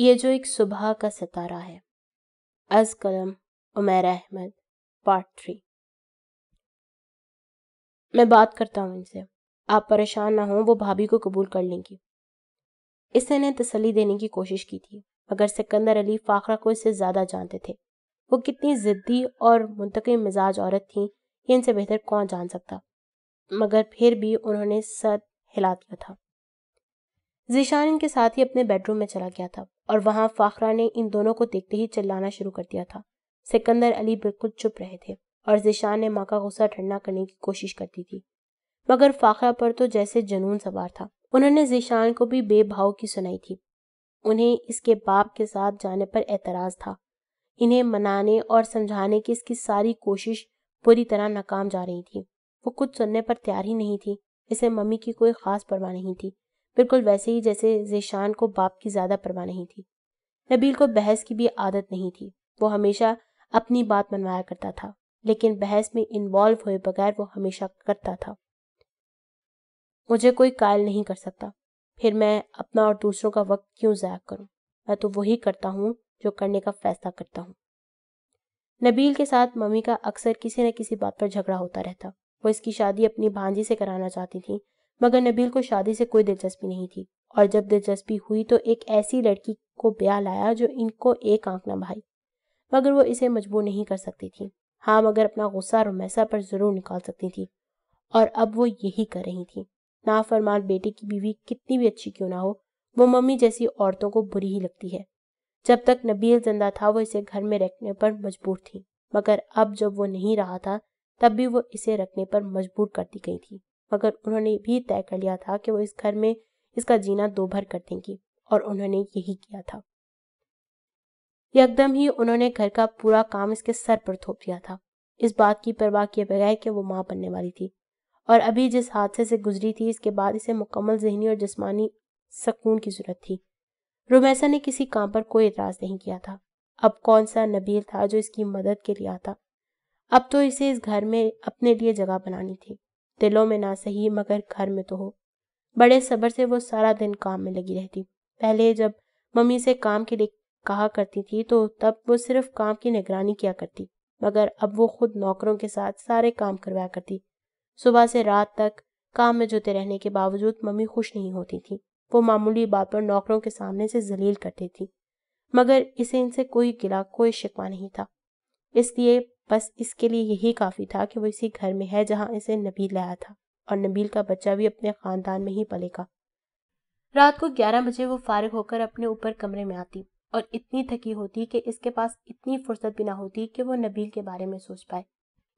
ये जो एक सुबह का सितारा है। अज कलम उमैर अहमद पार्ट थ्री मैं बात करता हूँ इनसे। आप परेशान ना हो, वो भाभी को कबूल कर लेंगी। इसने ने तसली देने की कोशिश की थी, मगर सिकंदर अली फाखरा को इससे ज़्यादा जानते थे। वो कितनी ज़िद्दी और मुंतक मिजाज औरत थी, ये इनसे बेहतर कौन जान सकता? मगर फिर भी उन्होंने सर हिला दिया था। जीशान इनके साथ ही अपने बेडरूम में चला गया था और वहाँ फाखरा ने इन दोनों को देखते ही चिल्लाना शुरू कर दिया था। सिकंदर अली बिल्कुल चुप रहे थे और जीशान ने माँ का गुस्सा ठंडा करने की कोशिश करती थी। मगर फाखरा पर तो जैसे जनून सवार था। उन्होंने जीशान को भी बेभाव की सुनाई थी। उन्हें इसके बाप के साथ जाने पर एतराज़ था। इन्हें मनाने और समझाने की इसकी सारी कोशिश पूरी तरह नाकाम जा रही थी। वो कुछ सुनने पर तैयार ही नहीं थी। इसे मम्मी की कोई खास परवाह नहीं थी। बिल्कुल वैसे ही जैसे जेशान को बाप की ज़्यादा परवाह नहीं थी। नबील को बहस की भी आदत नहीं थी। वो हमेशा अपनी बात मनवाया करता था, लेकिन बहस में इन्वॉल्व हुए बगैर वो हमेशा करता था। मुझे कोई कायल नहीं कर सकता। फिर मैं अपना और दूसरों का वक्त क्यों ज़ाया करूँ? मैं तो वही करता हूँ जो करने का फैसला करता हूँ। नबील के साथ मम्मी का अक्सर किसी न किसी बात पर झगड़ा होता रहता। वो इसकी शादी अपनी भांजी से कराना चाहती थी मगर नबील को शादी से कोई दिलचस्पी नहीं थी। और जब दिलचस्पी हुई तो एक ऐसी लड़की को ब्याह लाया जो इनको एक आँख न भाई मगर वो इसे मजबूर नहीं कर सकती थी। हाँ मगर अपना गुस्सा रुमैसा पर ज़रूर निकाल सकती थी। और अब वो यही कर रही थी। नाफरमान बेटे की बीवी कितनी भी अच्छी क्यों ना हो, वो मम्मी जैसी औरतों को बुरी ही लगती है। जब तक नबील ज़िंदा था, वो इसे घर में रखने पर मजबूर थी। मगर अब जब वो नहीं रहा था, तब भी वो इसे रखने पर मजबूर करती गई थी। मगर उन्होंने भी तय कर लिया था कि वो इस घर में इसका जीना दो भर कर देंगी, और उन्होंने यही किया था। एकदम ही उन्होंने घर का पूरा काम इसके सर पर थोप दिया था। इस बात की परवाह किए बगैर कि वो माँ बनने वाली थी, और अभी जिस हादसे से गुजरी थी, इसके बाद इसे मुकम्मल जहनी और जिस्मानी सकून की ज़रूरत थी। रुमैसा ने किसी काम पर कोई इतराज नहीं किया था। अब कौन सा नबील था जो इसकी मदद के लिए आता? अब तो इसे इस घर में अपने लिए जगह बनानी थी। दिलों में ना सही मगर घर में तो हो। बड़े सब्र से वो सारा दिन काम में लगी रहती। पहले जब मम्मी से काम के लिए कहा करती थी तो तब वो सिर्फ़ काम की निगरानी किया करती, मगर अब वो खुद नौकरों के साथ सारे काम करवाया करती। सुबह से रात तक काम में जुटे रहने के बावजूद मम्मी खुश नहीं होती थी। वो मामूली बात पर नौकरों के सामने से जलील करती थी, मगर इसे इनसे कोई गिला, कोई शिकवा नहीं था। इसलिए बस इसके लिए यही काफ़ी था कि वो इसी घर में है जहाँ इसे नबील लाया था और नबील का बच्चा भी अपने ख़ानदान में ही पलेगा। रात को ग्यारह बजे वो फारिग होकर अपने ऊपर कमरे में आती और इतनी थकी होती कि इसके पास इतनी फुर्सत भी ना होती कि वो नबील के बारे में सोच पाए।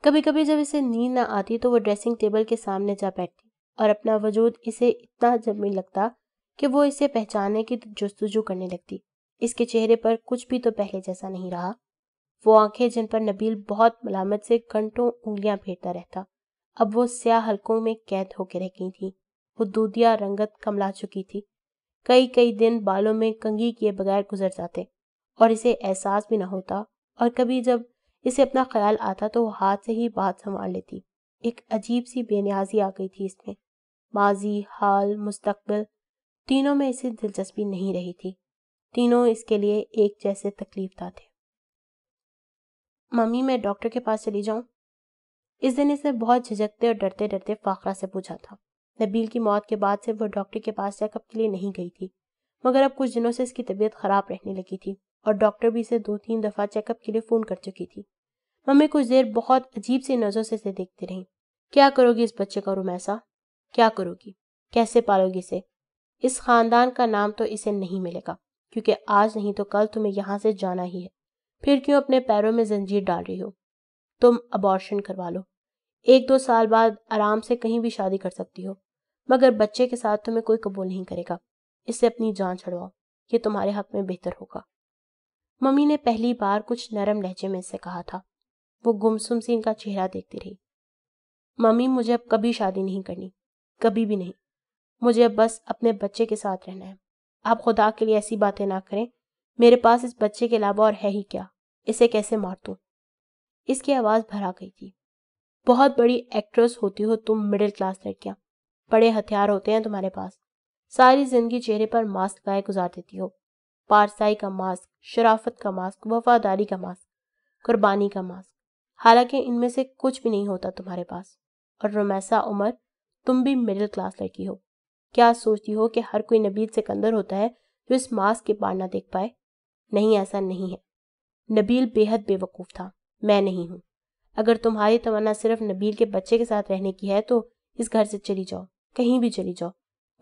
कभी कभी जब इसे नींद ना आती तो वो ड्रेसिंग टेबल के सामने जा बैठती और अपना वजूद इसे इतना जमी लगता कि वो इसे पहचानने की जस्तजू करने लगती। इसके चेहरे पर कुछ भी तो पहले जैसा नहीं रहा। वो आँखें जिन पर नबील बहुत मलामत से घंटों उंगलियाँ फेरता रहता। अब वो स्याह हल्कों में कैद होकर रह गई थी। वो दूधिया रंगत कमला चुकी थी। कई कई दिन बालों में कंगी किए बगैर गुजर जाते और इसे एहसास भी ना होता और कभी जब इसे अपना ख्याल आता तो वो हाथ से ही बात संभाल लेती। एक अजीब सी बेनियाजी आ गई थी इसमें। माजी, हाल, मुस्तकबिल, तीनों में इसे दिलचस्पी नहीं रही थी। तीनों इसके लिए एक जैसे तकलीफ़ थे। मम्मी, मैं डॉक्टर के पास चली जाऊँ। इस दिन इसने बहुत झिझकते और डरते डरते फाखरा से पूछा था। नबील की मौत के बाद से वह डॉक्टर के पास चेकअप के लिए नहीं गई थी, मगर अब कुछ दिनों से इसकी तबीयत खराब रहने लगी थी और डॉक्टर भी इसे दो तीन दफ़ा चेकअप के लिए फ़ोन कर चुकी थी। मम्मी कुछ देर बहुत अजीब सी नज़रों से इसे देखती रही। क्या करोगी इस बच्चे का रुमैसा क्या करोगी? कैसे पालोगी इसे? इस खानदान का नाम तो इसे नहीं मिलेगा, क्योंकि आज नहीं तो कल तुम्हें यहाँ से जाना ही है। फिर क्यों अपने पैरों में जंजीर डाल रही हो? तुम अबॉर्शन करवा लो। एक दो साल बाद आराम से कहीं भी शादी कर सकती हो, मगर बच्चे के साथ तुम्हें कोई कबूल नहीं करेगा। इससे अपनी जान छड़वाओ। ये तुम्हारे हक में बेहतर होगा। मम्मी ने पहली बार कुछ नरम लहजे में इससे कहा था। वो गुमसुम सी इनका चेहरा देखती रही। मम्मी, मुझे अब कभी शादी नहीं करनी। कभी भी नहीं। मुझे अब बस अपने बच्चे के साथ रहना है। आप खुदा के लिए ऐसी बातें ना करें मेरे पास इस बच्चे के अलावा और है ही क्या? इसे कैसे मार दूँ? इसकी आवाज़ भरा गई थी। बहुत बड़ी एक्ट्रेस होती हो तुम मिडिल क्लास लड़कियाँ। बड़े हथियार होते हैं तुम्हारे पास। सारी ज़िंदगी चेहरे पर मास्क लगाए गुजार देती हो। पारसाई का मास्क शराफत का मास्क वफादारी का मास्क कुर्बानी का मास्क हालाँकि इनमें से कुछ भी नहीं होता तुम्हारे पास। और रोमैसा उमर, तुम भी मिडिल क्लास लड़की हो। क्या सोचती हो कि हर कोई नबील सिकंदर होता है जो इस मास्क के पार ना देख पाए? नहीं, ऐसा नहीं है। नबील बेहद बेवकूफ़ था। मैं नहीं हूँ। अगर तुम्हारी तमन्ना सिर्फ़ नबील के बच्चे के साथ रहने की है तो इस घर से चली जाओ, कहीं भी चली जाओ।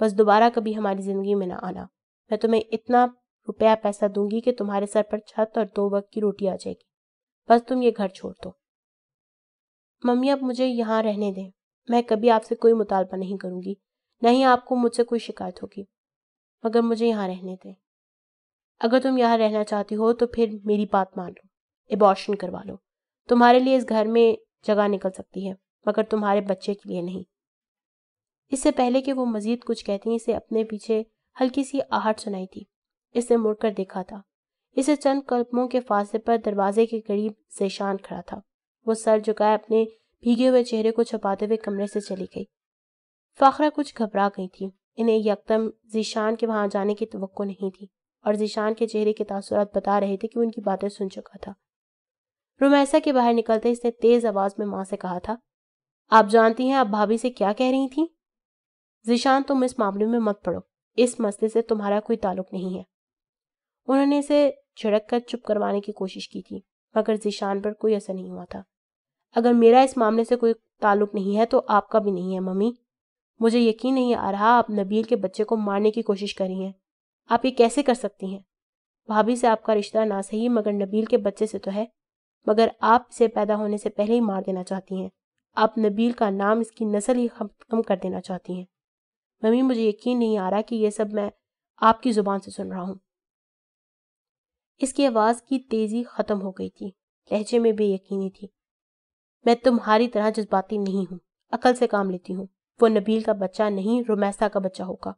बस दोबारा कभी हमारी ज़िंदगी में ना आना। मैं तुम्हें इतना रुपया पैसा दूँगी कि तुम्हारे सर पर छत और दो वक्त की रोटी आ जाएगी। बस तुम ये घर छोड़ दो। मम्मी, अब मुझे यहाँ रहने दें। मैं कभी आपसे कोई मुतालबा नहीं करूँगी। नहीं, आपको मुझसे कोई शिकायत होगी। मगर मुझे यहाँ रहने दें। अगर तुम यहाँ रहना चाहती हो तो फिर मेरी बात मान लो। एबॉर्शन करवा लो। तुम्हारे लिए इस घर में जगह निकल सकती है, मगर तुम्हारे बच्चे के लिए नहीं। इससे पहले कि वो मजीद कुछ कहती इसे अपने पीछे हल्की सी आहट सुनाई थी। इसे मुड़कर देखा था। इसे चंद कल्पों के फासले पर दरवाजे के करीब जेशान खड़ा था। वो सर झुकाए अपने भीगे हुए चेहरे को छुपाते हुए कमरे से चली गई। फाखरा कुछ घबरा गई थी। इन्हें यकदम जीशान के वहाँ जाने की तो नहीं थी। और जीशान के चेहरे के तासुरात बता रहे थे कि उनकी बातें सुन चुका था। रुमैसा के बाहर निकलते इसने तेज आवाज़ में माँ से कहा था, आप जानती हैं आप भाभी से क्या कह रही थी? जीशान, तुम इस मामले में मत पड़ो। इस मसले से तुम्हारा कोई ताल्लुक नहीं है। उन्होंने इसे झड़क कर चुप करवाने की कोशिश की थी, मगर जीशान पर कोई असर नहीं हुआ था। अगर मेरा इस मामले से कोई ताल्लुक नहीं है तो आपका भी नहीं है, मम्मी। मुझे यकीन नहीं आ रहा आप नबील के बच्चे को मारने की कोशिश कर रही हैं। आप ये कैसे कर सकती हैं? भाभी से आपका रिश्ता ना सही, मगर नबील के बच्चे से तो है। मगर आप इसे पैदा होने से पहले ही मार देना चाहती हैं। आप नबील का नाम इसकी नस्ल ही खत्म कर देना चाहती हैं। मम्मी, मुझे यकीन नहीं आ रहा कि यह सब मैं आपकी ज़ुबान से सुन रहा हूँ। इसकी आवाज़ की तेज़ी खत्म हो गई थी। लहजे में बेयकीनी थी। मैं तुम्हारी तरह जज्बाती नहीं हूँ। अकल से काम लेती हूँ। वो नबील का बच्चा नहीं, रोमैसा का बच्चा होगा।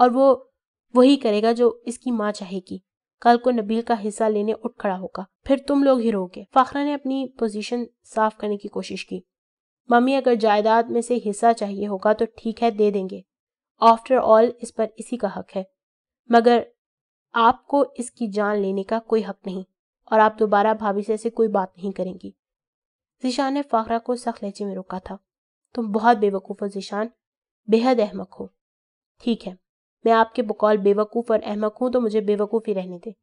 और वो वही करेगा जो इसकी माँ चाहेगी। कल को नबील का हिस्सा लेने उठ खड़ा होगा। फिर तुम लोग ही रोगे फाखरा ने अपनी पोजीशन साफ़ करने की कोशिश की। मम्मी, अगर जायदाद में से हिस्सा चाहिए होगा तो ठीक है, दे देंगे। आफ्टर ऑल, इस पर इसी का हक है। मगर आपको इसकी जान लेने का कोई हक नहीं, और आप दोबारा भाभी से ऐसे कोई बात नहीं करेंगी। जिशान ने फाखरा को सख्त लहजे में रोका था। तुम बहुत बेवकूफ़ हो, जिशान। बेहद अहमक हो। ठीक है। मैं आपके बकौल बेवकूफ़ और अहमक हूँ तो मुझे बेवकूफ़ ही रहने दे।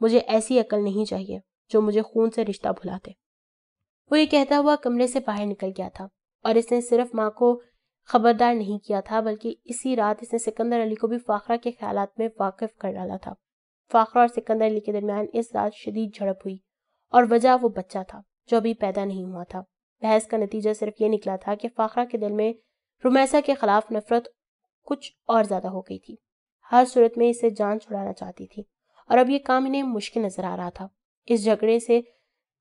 मुझे ऐसी अकल नहीं चाहिए, जो मुझे खून से रिश्ता भुलाते। वो ये कहता हुआ कमरे से बाहर निकल गया था और इसने सिर्फ़ माँ को खबरदार नहीं किया था, बल्कि इसी रात इसने सिकंदर अली को भी फाखरा के ख्याल में वाकिफ कर डाला था। फाखरा और सिकंदर अली के दरमियान इस रात शदीद झड़प हुई और वजह वो बच्चा था, जो अभी पैदा नहीं हुआ था। बहस का नतीजा सिर्फ़ ये निकला था कि फाखरा के दिल में रुमैसा के खिलाफ नफरत कुछ और ज़्यादा हो गई थी। हर सूरत में इसे जान छुड़ाना चाहती थी। और अब ये काम इन्हें मुश्किल नज़र आ रहा था। इस झगड़े से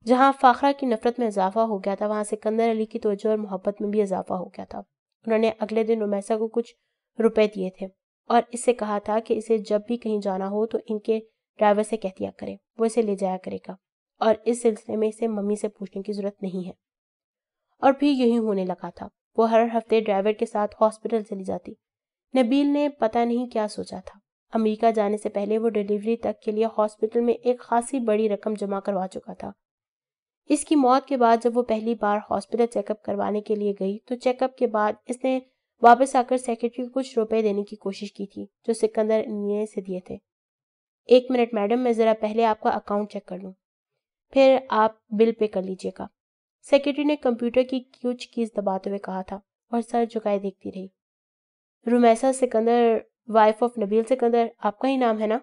जहाँ फाखरा की नफरत में इजाफा हो गया था, वहाँ सिकंदर अली की तवज्जो और मोहब्बत में भी इजाफा हो गया था। उन्होंने अगले दिन रुमैसा को कुछ रुपए दिए थे और इससे कहा था कि इसे जब भी कहीं जाना हो तो इनके ड्राइवर से कह दिया करे, वो इसे ले जाया करेगा और इस सिलसिले में इसे मम्मी से पूछने की ज़रूरत नहीं है। और फिर यही होने लगा था। वो हर हफ़्ते ड्राइवर के साथ हॉस्पिटल चली जाती नबील ने पता नहीं क्या सोचा था। अमेरिका जाने से पहले वो डिलीवरी तक के लिए हॉस्पिटल में एक खासी बड़ी रकम जमा करवा चुका था। इसकी मौत के बाद जब वो पहली बार हॉस्पिटल चेकअप करवाने के लिए गई तो चेकअप के बाद इसने वापस आकर सेक्रेटरी को कुछ रुपए देने की कोशिश की थी, जो सिकंदर ने से दिए थे। एक मिनट, मैडम, मैं ज़रा पहले आपका अकाउंट चेक कर लूँ। फिर आप बिल पे कर लीजिएगा। सेक्रेटरी ने कंप्यूटर की कुछ कीज दबाते हुए कहा था और सर झुकाए देखती रही। रुमैसा सिकंदर वाइफ ऑफ़ नबील सिकंदर, आपका ही नाम है ना?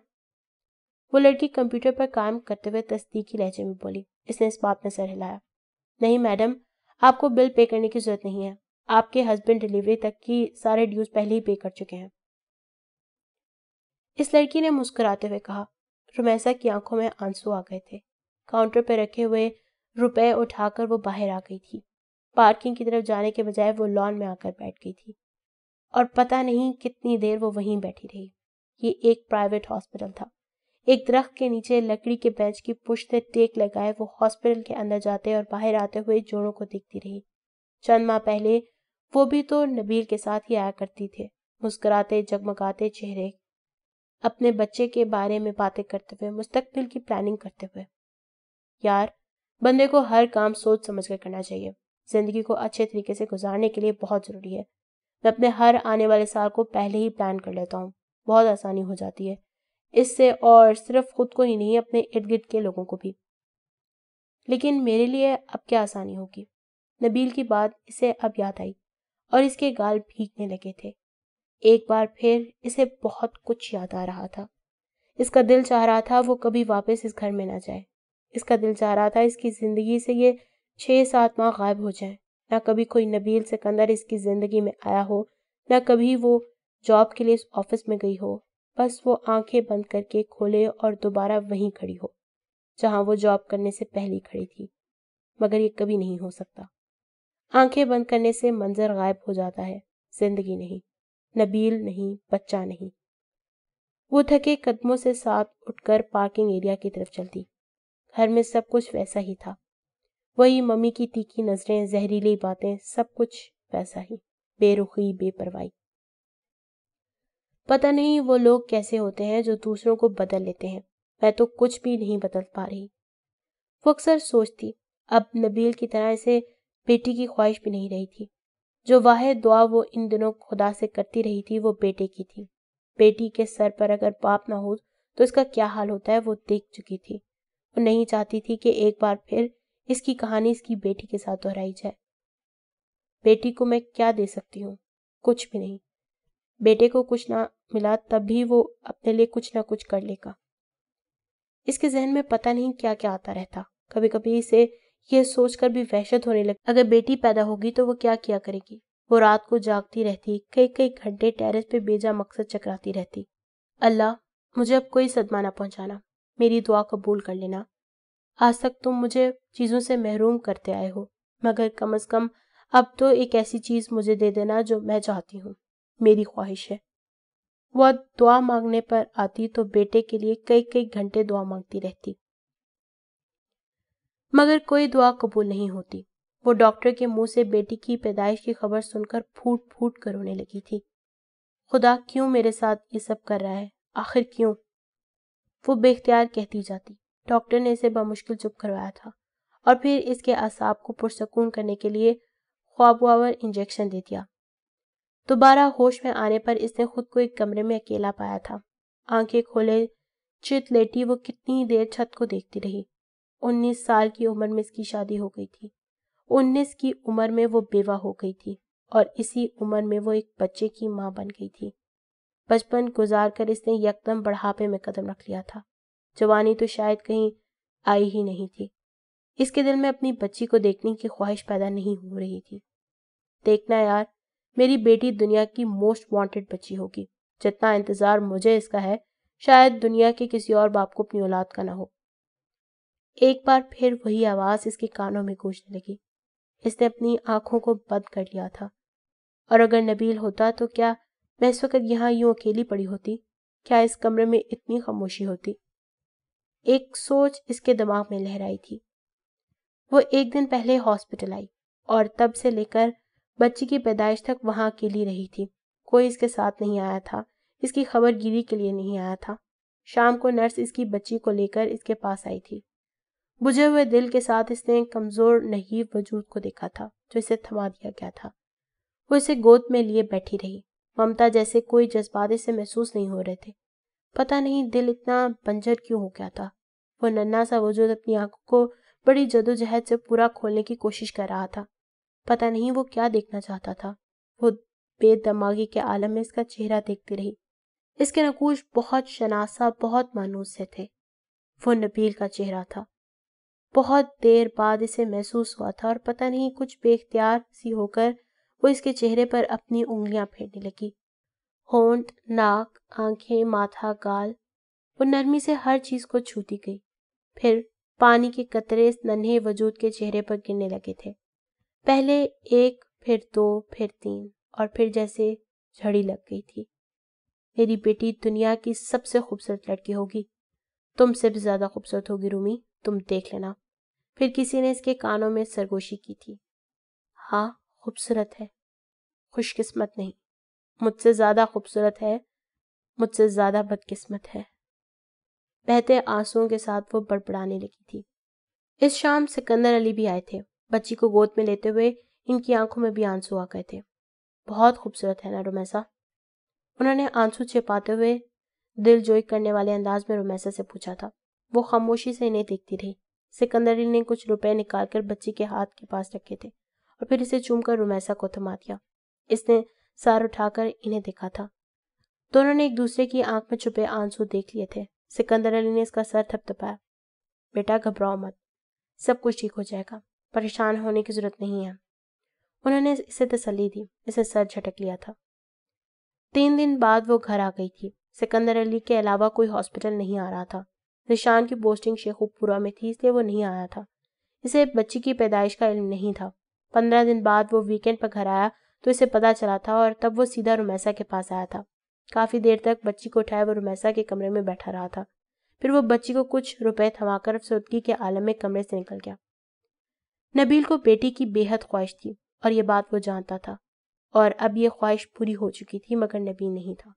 वो लड़की कंप्यूटर पर काम करते हुए तस्दीकी लहजे में बोली, इसने इस बात में सर हिलाया। नहीं मैडम, आपको बिल पे करने की ज़रूरत नहीं है। आपके हस्बैंड डिलीवरी तक की सारे ड्यूज पहले ही पे कर चुके हैं। इस लड़की ने मुस्कुराते हुए कहा, रुमैसा की आँखों में आँसू आ गए थे। काउंटर पर रखे हुए रुपए उठाकर वो बाहर आ गई थी। पार्किंग की तरफ़ जाने के बजाय वो लॉन में आकर बैठ गई थी। और पता नहीं कितनी देर वो वहीं बैठी रही। ये एक प्राइवेट हॉस्पिटल था। एक दरख्त के नीचे लकड़ी के बेंच की पुश्ते टेक लगाए वो हॉस्पिटल के अंदर जाते और बाहर आते हुए जोड़ों को दिखती रही। चंद माह पहले वो भी तो नबील के साथ ही आया करती थे, मुस्कुराते, जगमगाते चेहरे, अपने बच्चे के बारे में बातें करते हुए, मुस्तकबिल की प्लानिंग करते हुए। यार, बंदे को हर काम सोच समझ कर करना चाहिए। ज़िंदगी को अच्छे तरीके से गुजारने के लिए बहुत ज़रूरी है। मैं अपने हर आने वाले साल को पहले ही प्लान कर लेता हूँ। बहुत आसानी हो जाती है। इससे और सिर्फ़ खुद को ही नहीं, अपने इर्द गिर्द के लोगों को भी। लेकिन मेरे लिए अब क्या आसानी होगी? नबील की बात इसे अब याद आई और इसके गाल भीगने लगे थे। एक बार फिर इसे बहुत कुछ याद आ रहा था। इसका दिल चाह रहा था वो कभी वापस इस घर में ना जाए। इसका दिल चाह रहा था इसकी ज़िंदगी से ये छः सात माह गायब हो जाए। ना कभी कोई नबील सिकंदर इसकी ज़िंदगी में आया हो, ना कभी वो जॉब के लिए इस ऑफ़िस में गई हो। बस वो आँखें बंद करके खोले और दोबारा वहीं खड़ी हो, जहाँ वो जॉब करने से पहले खड़ी थी। मगर ये कभी नहीं हो सकता। आँखें बंद करने से मंजर गायब हो जाता है, ज़िंदगी नहीं, नबील नहीं, बच्चा नहीं। वो थके कदमों से साथ उठकर पार्किंग एरिया की तरफ़ चलती। घर में सब कुछ वैसा ही था। वही मम्मी की तीखी नज़रें, जहरीली बातें, सब कुछ वैसा ही, बेरुखी, बेपरवाही। पता नहीं वो लोग कैसे होते हैं जो दूसरों को बदल लेते हैं। मैं तो कुछ भी नहीं बदल पा रही। वो अक्सर सोचती, अब नबील की तरह इसे बेटी की ख्वाहिश भी नहीं रही थी। जो वाह दुआ वो इन दिनों खुदा से करती रही थी, वो बेटे की थी। बेटी के सर पर अगर बाप ना हो तो इसका क्या हाल होता है वो देख चुकी थी। वो नहीं चाहती थी कि एक बार फिर इसकी कहानी इसकी बेटी के साथ दोहराई जाए। बेटी को मैं क्या दे सकती हूँ? कुछ भी नहीं। बेटे को कुछ ना मिला तब भी वो अपने लिए कुछ ना कुछ कर लेगा। इसके जहन में पता नहीं क्या क्या आता रहता। कभी कभी इसे यह सोचकर भी वहशत होने लगी, अगर बेटी पैदा होगी तो वो क्या किया करेगी? वो रात को जागती रहती कई कई घंटे टेरेस पे बेजा मकसद चकराती रहती। अल्लाह, मुझे अब कोई सदमा ना पहुंचाना। मेरी दुआ कबूल कर लेना। आज तक तुम मुझे चीज़ों से महरूम करते आए हो, मगर कम अज़ कम अब तो एक ऐसी चीज़ मुझे दे देना जो मैं चाहती हूँ, मेरी ख्वाहिश है। वह दुआ मांगने पर आती तो बेटे के लिए कई कई घंटे दुआ मांगती रहती। मगर कोई दुआ कबूल नहीं होती। वो डॉक्टर के मुँह से बेटी की पैदाइश की खबर सुनकर फूट फूट कर रोने लगी थी। खुदा क्यों मेरे साथ ये सब कर रहा है? आखिर क्यों? वो बेख्तियार कहती जाती। डॉक्टर ने इसे बमुश्किल चुप करवाया था और फिर इसके असाब को पुरसकून करने के लिए ख्वाबवावर इंजेक्शन दे दिया। दोबारा होश में आने पर इसने खुद को एक कमरे में अकेला पाया था। आँखें खोले, चित लेटी, वो कितनी देर छत को देखती रही। उन्नीस साल की उम्र में इसकी शादी हो गई थी। उन्नीस की उम्र में वो बेवा हो गई थी और इसी उम्र में वो एक बच्चे की माँ बन गई थी। बचपन गुजार कर इसने यकदम बढ़ापे में कदम रख लिया था। जवानी तो शायद कहीं आई ही नहीं थी। इसके दिल में अपनी बच्ची को देखने की ख्वाहिश पैदा नहीं हो रही थी। देखना यार, मेरी बेटी दुनिया की मोस्ट वांटेड बच्ची होगी। जितना इंतज़ार मुझे इसका है, शायद दुनिया के किसी और बाप को अपनी औलाद का ना हो। एक बार फिर वही आवाज़ इसके कानों में गूंजने लगी। इसने अपनी आँखों को बंद कर लिया था। और अगर नबील होता तो क्या मैं इस वक्त यहाँ यूँ अकेली पड़ी होती? क्या इस कमरे में इतनी खामोशी होती? एक सोच इसके दिमाग में लहराई थी। वो एक दिन पहले हॉस्पिटल आई और तब से लेकर बच्ची की पैदाइश तक वहाँ अकेली रही थी। कोई इसके साथ नहीं आया था। इसकी खबर गिरी के लिए नहीं आया था। शाम को नर्स इसकी बच्ची को लेकर इसके पास आई थी। बुझे हुए दिल के साथ इसने कमज़ोर नहीं वजूद को देखा था, जो इसे थमा दिया गया था। वो इसे गोद में लिए बैठी रही। ममता जैसे कोई जज्बात इसे महसूस नहीं हो रहे थे। पता नहीं दिल इतना बंजर क्यों हो गया था। वो नन्ना सा वजूद अपनी आँखों को बड़ी जदोजहद से पूरा खोलने की कोशिश कर रहा था। पता नहीं वो क्या देखना चाहता था। वो बेदमागी के आलम में इसका चेहरा देखती रही। इसके नकूश बहुत शनासा, बहुत मानूस से थे। वो नबील का चेहरा था। बहुत देर बाद इसे महसूस हुआ था और पता नहीं कुछ बेख्तियार सी होकर वो इसके चेहरे पर अपनी उंगलियाँ फेरने लगी। होंठ, नाक, आँखें, माथा, गाल। वो नरमी से हर चीज़ को छूती गई। फिर पानी के कतरे नन्हे वजूद के चेहरे पर गिरने लगे थे। पहले एक, फिर दो, फिर तीन, और फिर जैसे झड़ी लग गई थी। मेरी बेटी दुनिया की सबसे खूबसूरत लड़की होगी। तुमसे भी ज़्यादा खूबसूरत होगी, रूमी। तुम देख लेना। फिर किसी ने इसके कानों में सरगोशी की थी। हाँ खूबसूरत है। खुशकिस्मत नहीं। मुझसे ज़्यादा खूबसूरत है, मुझसे ज़्यादा बदकिस्मत है। बहते आंसुओं के साथ वो बड़बड़ाने लगी थी। इस शाम सिकंदर अली भी आए थे। बच्ची को गोद में लेते हुए इनकी आँखों में भी आँसू आ गए थे। बहुत खूबसूरत है ना रोमैसा? उन्होंने आँसू छिपाते हुए दिल जोई करने वाले अंदाज में रोमैसा से पूछा था। वो खामोशी से इन्हें देखती रही। सिकंदर अली ने कुछ रुपए निकालकर बच्ची के हाथ के पास रखे थे और फिर इसे चूमकर रोमैसा को थमा दिया। इसने सार उठाकर इन्हें देखा था। दोनों ने एक दूसरे की आँख में छुपे आँसू देख लिए थे। सिकंदर अली ने इसका सर थपथपाया। बेटा, घबराओ मत। सब कुछ ठीक हो जाएगा। परेशान होने की ज़रूरत नहीं है। उन्होंने इसे तसली दी। इसे सर झटक लिया था। तीन दिन बाद वो घर आ गई थी। सिकंदर अली के अलावा कोई हॉस्पिटल नहीं आ रहा था। निशान की पोस्टिंग शेखुपुरा में थी, इसलिए वो नहीं आया था। इसे बच्ची की पैदाइश का इल्म नहीं था। पंद्रह दिन बाद वो वीकेंड पर घर आया तो इसे पता चला था और तब वो सीधा रुमैसा के पास आया था। काफ़ी देर तक बच्ची को उठाए वो रुमैसा के कमरे में बैठा रहा था। फिर वो बच्ची को कुछ रुपए थमाकर अफसरदगी के आलम में कमरे से निकल गया। नबील को बेटी की बेहद ख्वाहिश थी और ये बात वो जानता था और अब ये ख्वाहिश पूरी हो चुकी थी, मगर नबील नहीं था।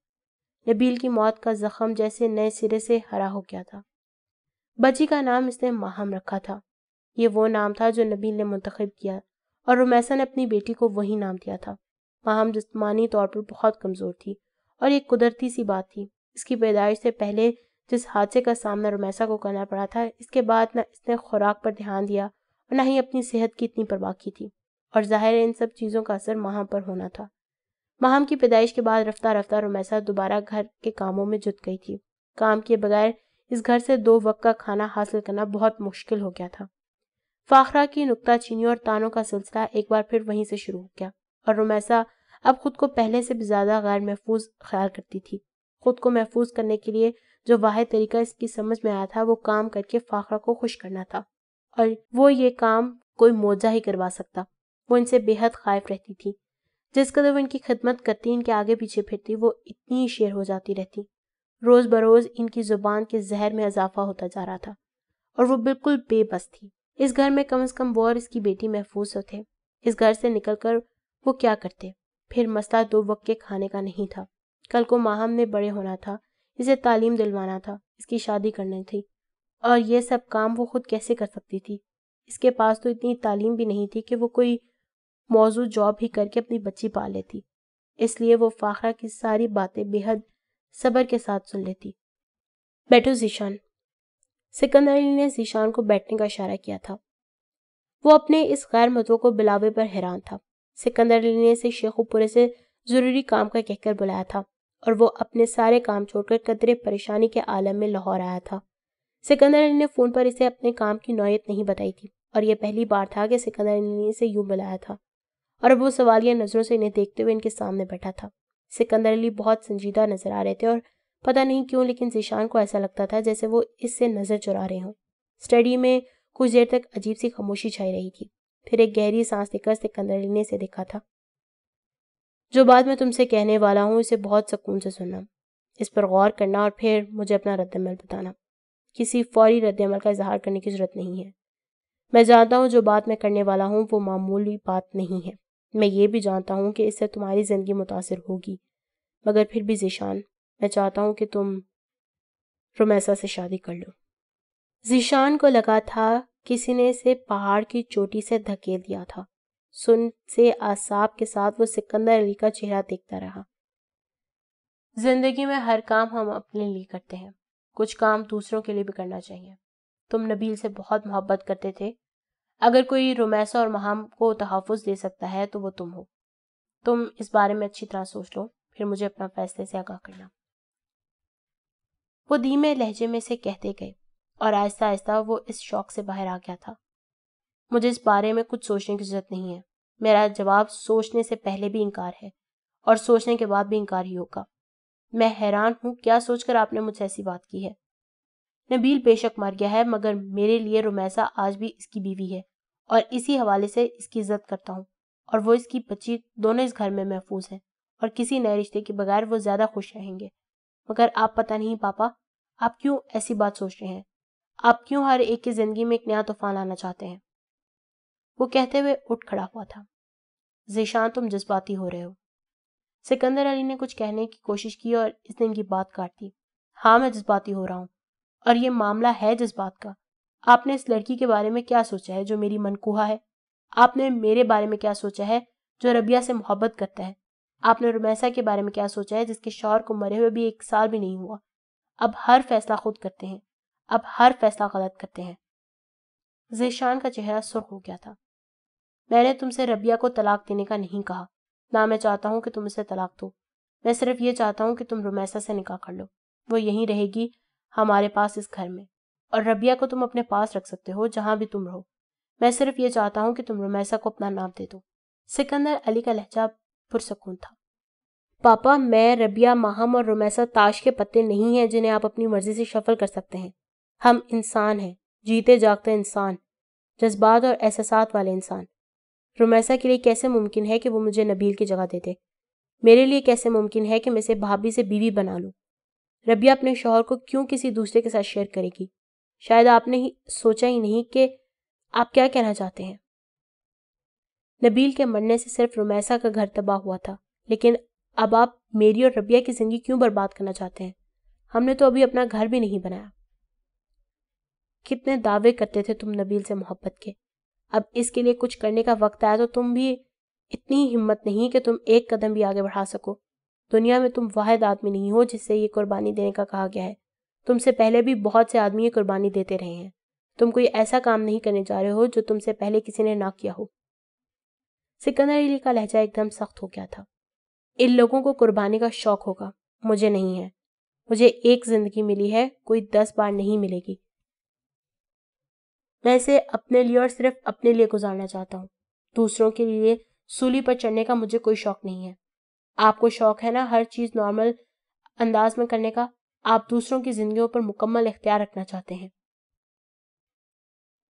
नबील की मौत का जख्म जैसे नए सिरे से हरा हो गया था। बच्ची का नाम इसने माहम रखा था। ये वो नाम था जो नबील ने मुंतखब किया और रोमैसा ने अपनी बेटी को वही नाम दिया था। माहम जिसमानी तौर पर बहुत कमज़ोर थी और एक कुदरती सी बात थी। इसकी पैदाइश से पहले जिस हादसे का सामना रोमैसा को करना पड़ा था, इसके बाद ना इसने खुराक पर ध्यान दिया और न ही अपनी सेहत की इतनी परवाह की थी और ज़ाहिर इन सब चीज़ों का असर माहम पर होना था। माहम की पैदाइश के बाद रफ्ता रफ्ता रोमैसा दोबारा घर के कामों में जुट गई थी। काम के बगैर इस घर से दो वक्त का खाना हासिल करना बहुत मुश्किल हो गया था। फाखरा की नुकताचीनी और तानों का सिलसिला एक बार फिर वहीं से शुरू हो गया और रुमैसा अब खुद को पहले से भी ज़्यादा गैर महफूज ख्याल करती थी। खुद को महफूज करने के लिए जो वाहिद तरीका इसकी समझ में आया था, वो काम करके फाखरा को खुश करना था और वो ये काम कोई मोजा ही करवा सकता। वो इनसे बेहद खाइफ रहती थी। जिस कदर वो इनकी खिदमत करती, इनके आगे पीछे फिरती, वो इतनी ही शेर हो जाती रहती। रोज बरोज इनकी ज़ुबान के जहर में इजाफा होता जा रहा था और वो बिल्कुल बेबस थी। इस घर में कम से कम वो और इसकी बेटी महफूज होते इस घर से निकलकर वो क्या करते? फिर मसला दो वक्त के खाने का नहीं था। कल को माहम ने बड़े होना था। इसे तालीम दिलवाना था। इसकी शादी करनी थी। और ये सब काम वो खुद कैसे कर सकती थी? इसके पास तो इतनी तालीम भी नहीं थी कि वो कोई मौजूद जॉब ही करके अपनी बच्ची पा लेती। इसलिए वो फाखरा की सारी बातें बेहद सबर के साथ सुन लेती। बैठो जीशान। सिकंदर अली ने जीशान को बैठने का इशारा किया था। वो अपने इस गैर मतों को बिलावे पर हैरान था। सिकंदर अली ने इसे शेखुपुरे से ज़रूरी काम का कहकर बुलाया था और वो अपने सारे काम छोड़कर कदरे परेशानी के आलम में लाहौर आया था। सिकंदर अली ने फ़ोन पर इसे अपने काम की नौयत नहीं बताई थी और यह पहली बार था कि सिकंदर अली ने इसे यूँ बुलाया था और वो सवालिया नज़रों से इन्हें देखते हुए इनके सामने बैठा था। सिकंदर अली बहुत संजीदा नज़र आ रहे थे और पता नहीं क्यों, लेकिन जीशान को ऐसा लगता था जैसे वो इससे नज़र चुरा रहे हों। स्टडी में कुछ देर तक अजीब सी खामोशी छाई रही थी। फिर एक गहरी सांस लेकर सिकंदर अली ने से देखा था। जो बात मैं तुमसे कहने वाला हूँ, इसे बहुत सुकून से सुनना। इस पर गौर करना और फिर मुझे अपना रद्दमल बताना। किसी फौरी रद्दमल का इजहार करने की ज़रूरत नहीं है। मैं जानता हूँ जो बात मैं करने वाला हूँ, वो मामूली बात नहीं है। मैं ये भी जानता हूँ कि इससे तुम्हारी ज़िंदगी मुतासर होगी। मगर फिर भी जीशान मैं चाहता हूँ कि तुम रोमैसा से शादी कर लो। जीशान को लगा था किसी ने इसे पहाड़ की चोटी से धकेल दिया था। सुन से आसाब के साथ वो सिकंदर अली का चेहरा देखता रहा। ज़िंदगी में हर काम हम अपने लिए करते हैं। कुछ काम दूसरों के लिए भी करना चाहिए। तुम नबील से बहुत मोहब्बत करते थे। अगर कोई रोमैसा और महाम को तहफ़ दे सकता है तो वो तुम हो। तुम इस बारे में अच्छी तरह सोच लो। फिर मुझे अपना फैसले से आगाह करना। वो धीमे लहजे में से कहते गए और आहिस्ता आहिस्ता वो इस शौक से बाहर आ गया था। मुझे इस बारे में कुछ सोचने की ज़रूरत नहीं है। मेरा जवाब सोचने से पहले भी इनकार है और सोचने के बाद भी इनकार ही होगा। मैं हैरान हूँ, क्या सोचकर आपने मुझसे ऐसी बात की है? नबील बेशक मर गया है, मगर मेरे लिए रुमैसा आज भी इसकी बीवी है और इसी हवाले से इसकी इज़्ज़त करता हूँ और वो इसकी बच्ची दोनों इस घर में महफूज है और किसी नए रिश्ते के बगैर वो ज़्यादा खुश रहेंगे। मगर आप पता नहीं पापा, आप क्यों ऐसी बात सोच रहे हैं? आप क्यों हर एक की ज़िंदगी में एक नया तूफ़ान लाना चाहते हैं? वो कहते हुए उठ खड़ा हुआ था। जीशान, तुम जज्बाती हो रहे हो। सिकंदर अली ने कुछ कहने की कोशिश की और इसने इनकी बात काट दी। हाँ मैं जज्बाती हो रहा हूँ। और ये मामला है जज्बात का। आपने इस लड़की के बारे में क्या सोचा है जो मेरी मनकुहा है? आपने मेरे बारे में क्या सोचा है जो रबिया से मोहब्बत करता है? आपने रुमैसा के बारे में क्या सोचा है जिसके शौहर को मरे हुए भी एक साल भी नहीं हुआ? अब हर फैसला खुद करते हैं। अब हर फैसला गलत करते हैं। जेशान का चेहरा सुर्ख हो गया था। मैंने तुमसे रबिया को तलाक देने का नहीं कहा। ना मैं चाहता हूँ कि तुम उसे तलाक दो। मैं सिर्फ़ ये चाहता हूँ कि तुम रुमैसा से निकाह कर लो। वो यहीं रहेगी हमारे पास इस घर में। और रबिया को तुम अपने पास रख सकते हो, जहाँ भी तुम रहो। मैं सिर्फ़ ये चाहता हूँ कि तुम रुमैसा को अपना नाम दे दो। सिकंदर अली का लहजा पुरसकून था। पापा, मैं, रबिया, माहम और रोमैसा ताश के पत्ते नहीं हैं जिन्हें आप अपनी मर्ज़ी से शफल कर सकते हैं। हम इंसान हैं, जीते जागते इंसान, जज्बात और एहसास वाले इंसान। रोमैसा के लिए कैसे मुमकिन है कि वो मुझे नबील की जगह दे दे मेरे लिए कैसे मुमकिन है कि मैं इसे भाभी से बीवी बना लूँ? रबिया अपने शोहर को क्यों किसी दूसरे के साथ शेयर करेगी? शायद आपने ही सोचा ही नहीं कि आप क्या कहना चाहते हैं। नबील के मरने से सिर्फ़ रुमैसा का घर तबाह हुआ था। लेकिन अब आप मेरी और रबिया की ज़िंदगी क्यों बर्बाद करना चाहते हैं? हमने तो अभी अपना घर भी नहीं बनाया। कितने दावे करते थे तुम नबील से मोहब्बत के। अब इसके लिए कुछ करने का वक्त आया तो तुम भी इतनी हिम्मत नहीं कि तुम एक कदम भी आगे बढ़ा सको। दुनिया में तुम वाहिद आदमी नहीं हो, जिससे ये कुर्बानी देने का कहा गया है। तुमसे पहले भी बहुत से आदमी ये कुर्बानी देते रहे हैं। तुम कोई ऐसा काम नहीं करने जा रहे हो जो तुमसे पहले किसी ने ना किया हो। सिकंदर अली का लहजा एकदम सख्त हो गया था। इन लोगों को कुर्बानी का शौक होगा। मुझे नहीं है। मुझे एक ज़िंदगी मिली है, कोई दस बार नहीं मिलेगी। मैं इसे अपने लिए और सिर्फ़ अपने लिए गुजारना चाहता हूँ। दूसरों के लिए सूली पर चढ़ने का मुझे कोई शौक नहीं है। आपको शौक है ना हर चीज़ नॉर्मल अंदाज में करने का? आप दूसरों की जिंदगियों पर मुकम्मल इख्तियार रखना चाहते हैं।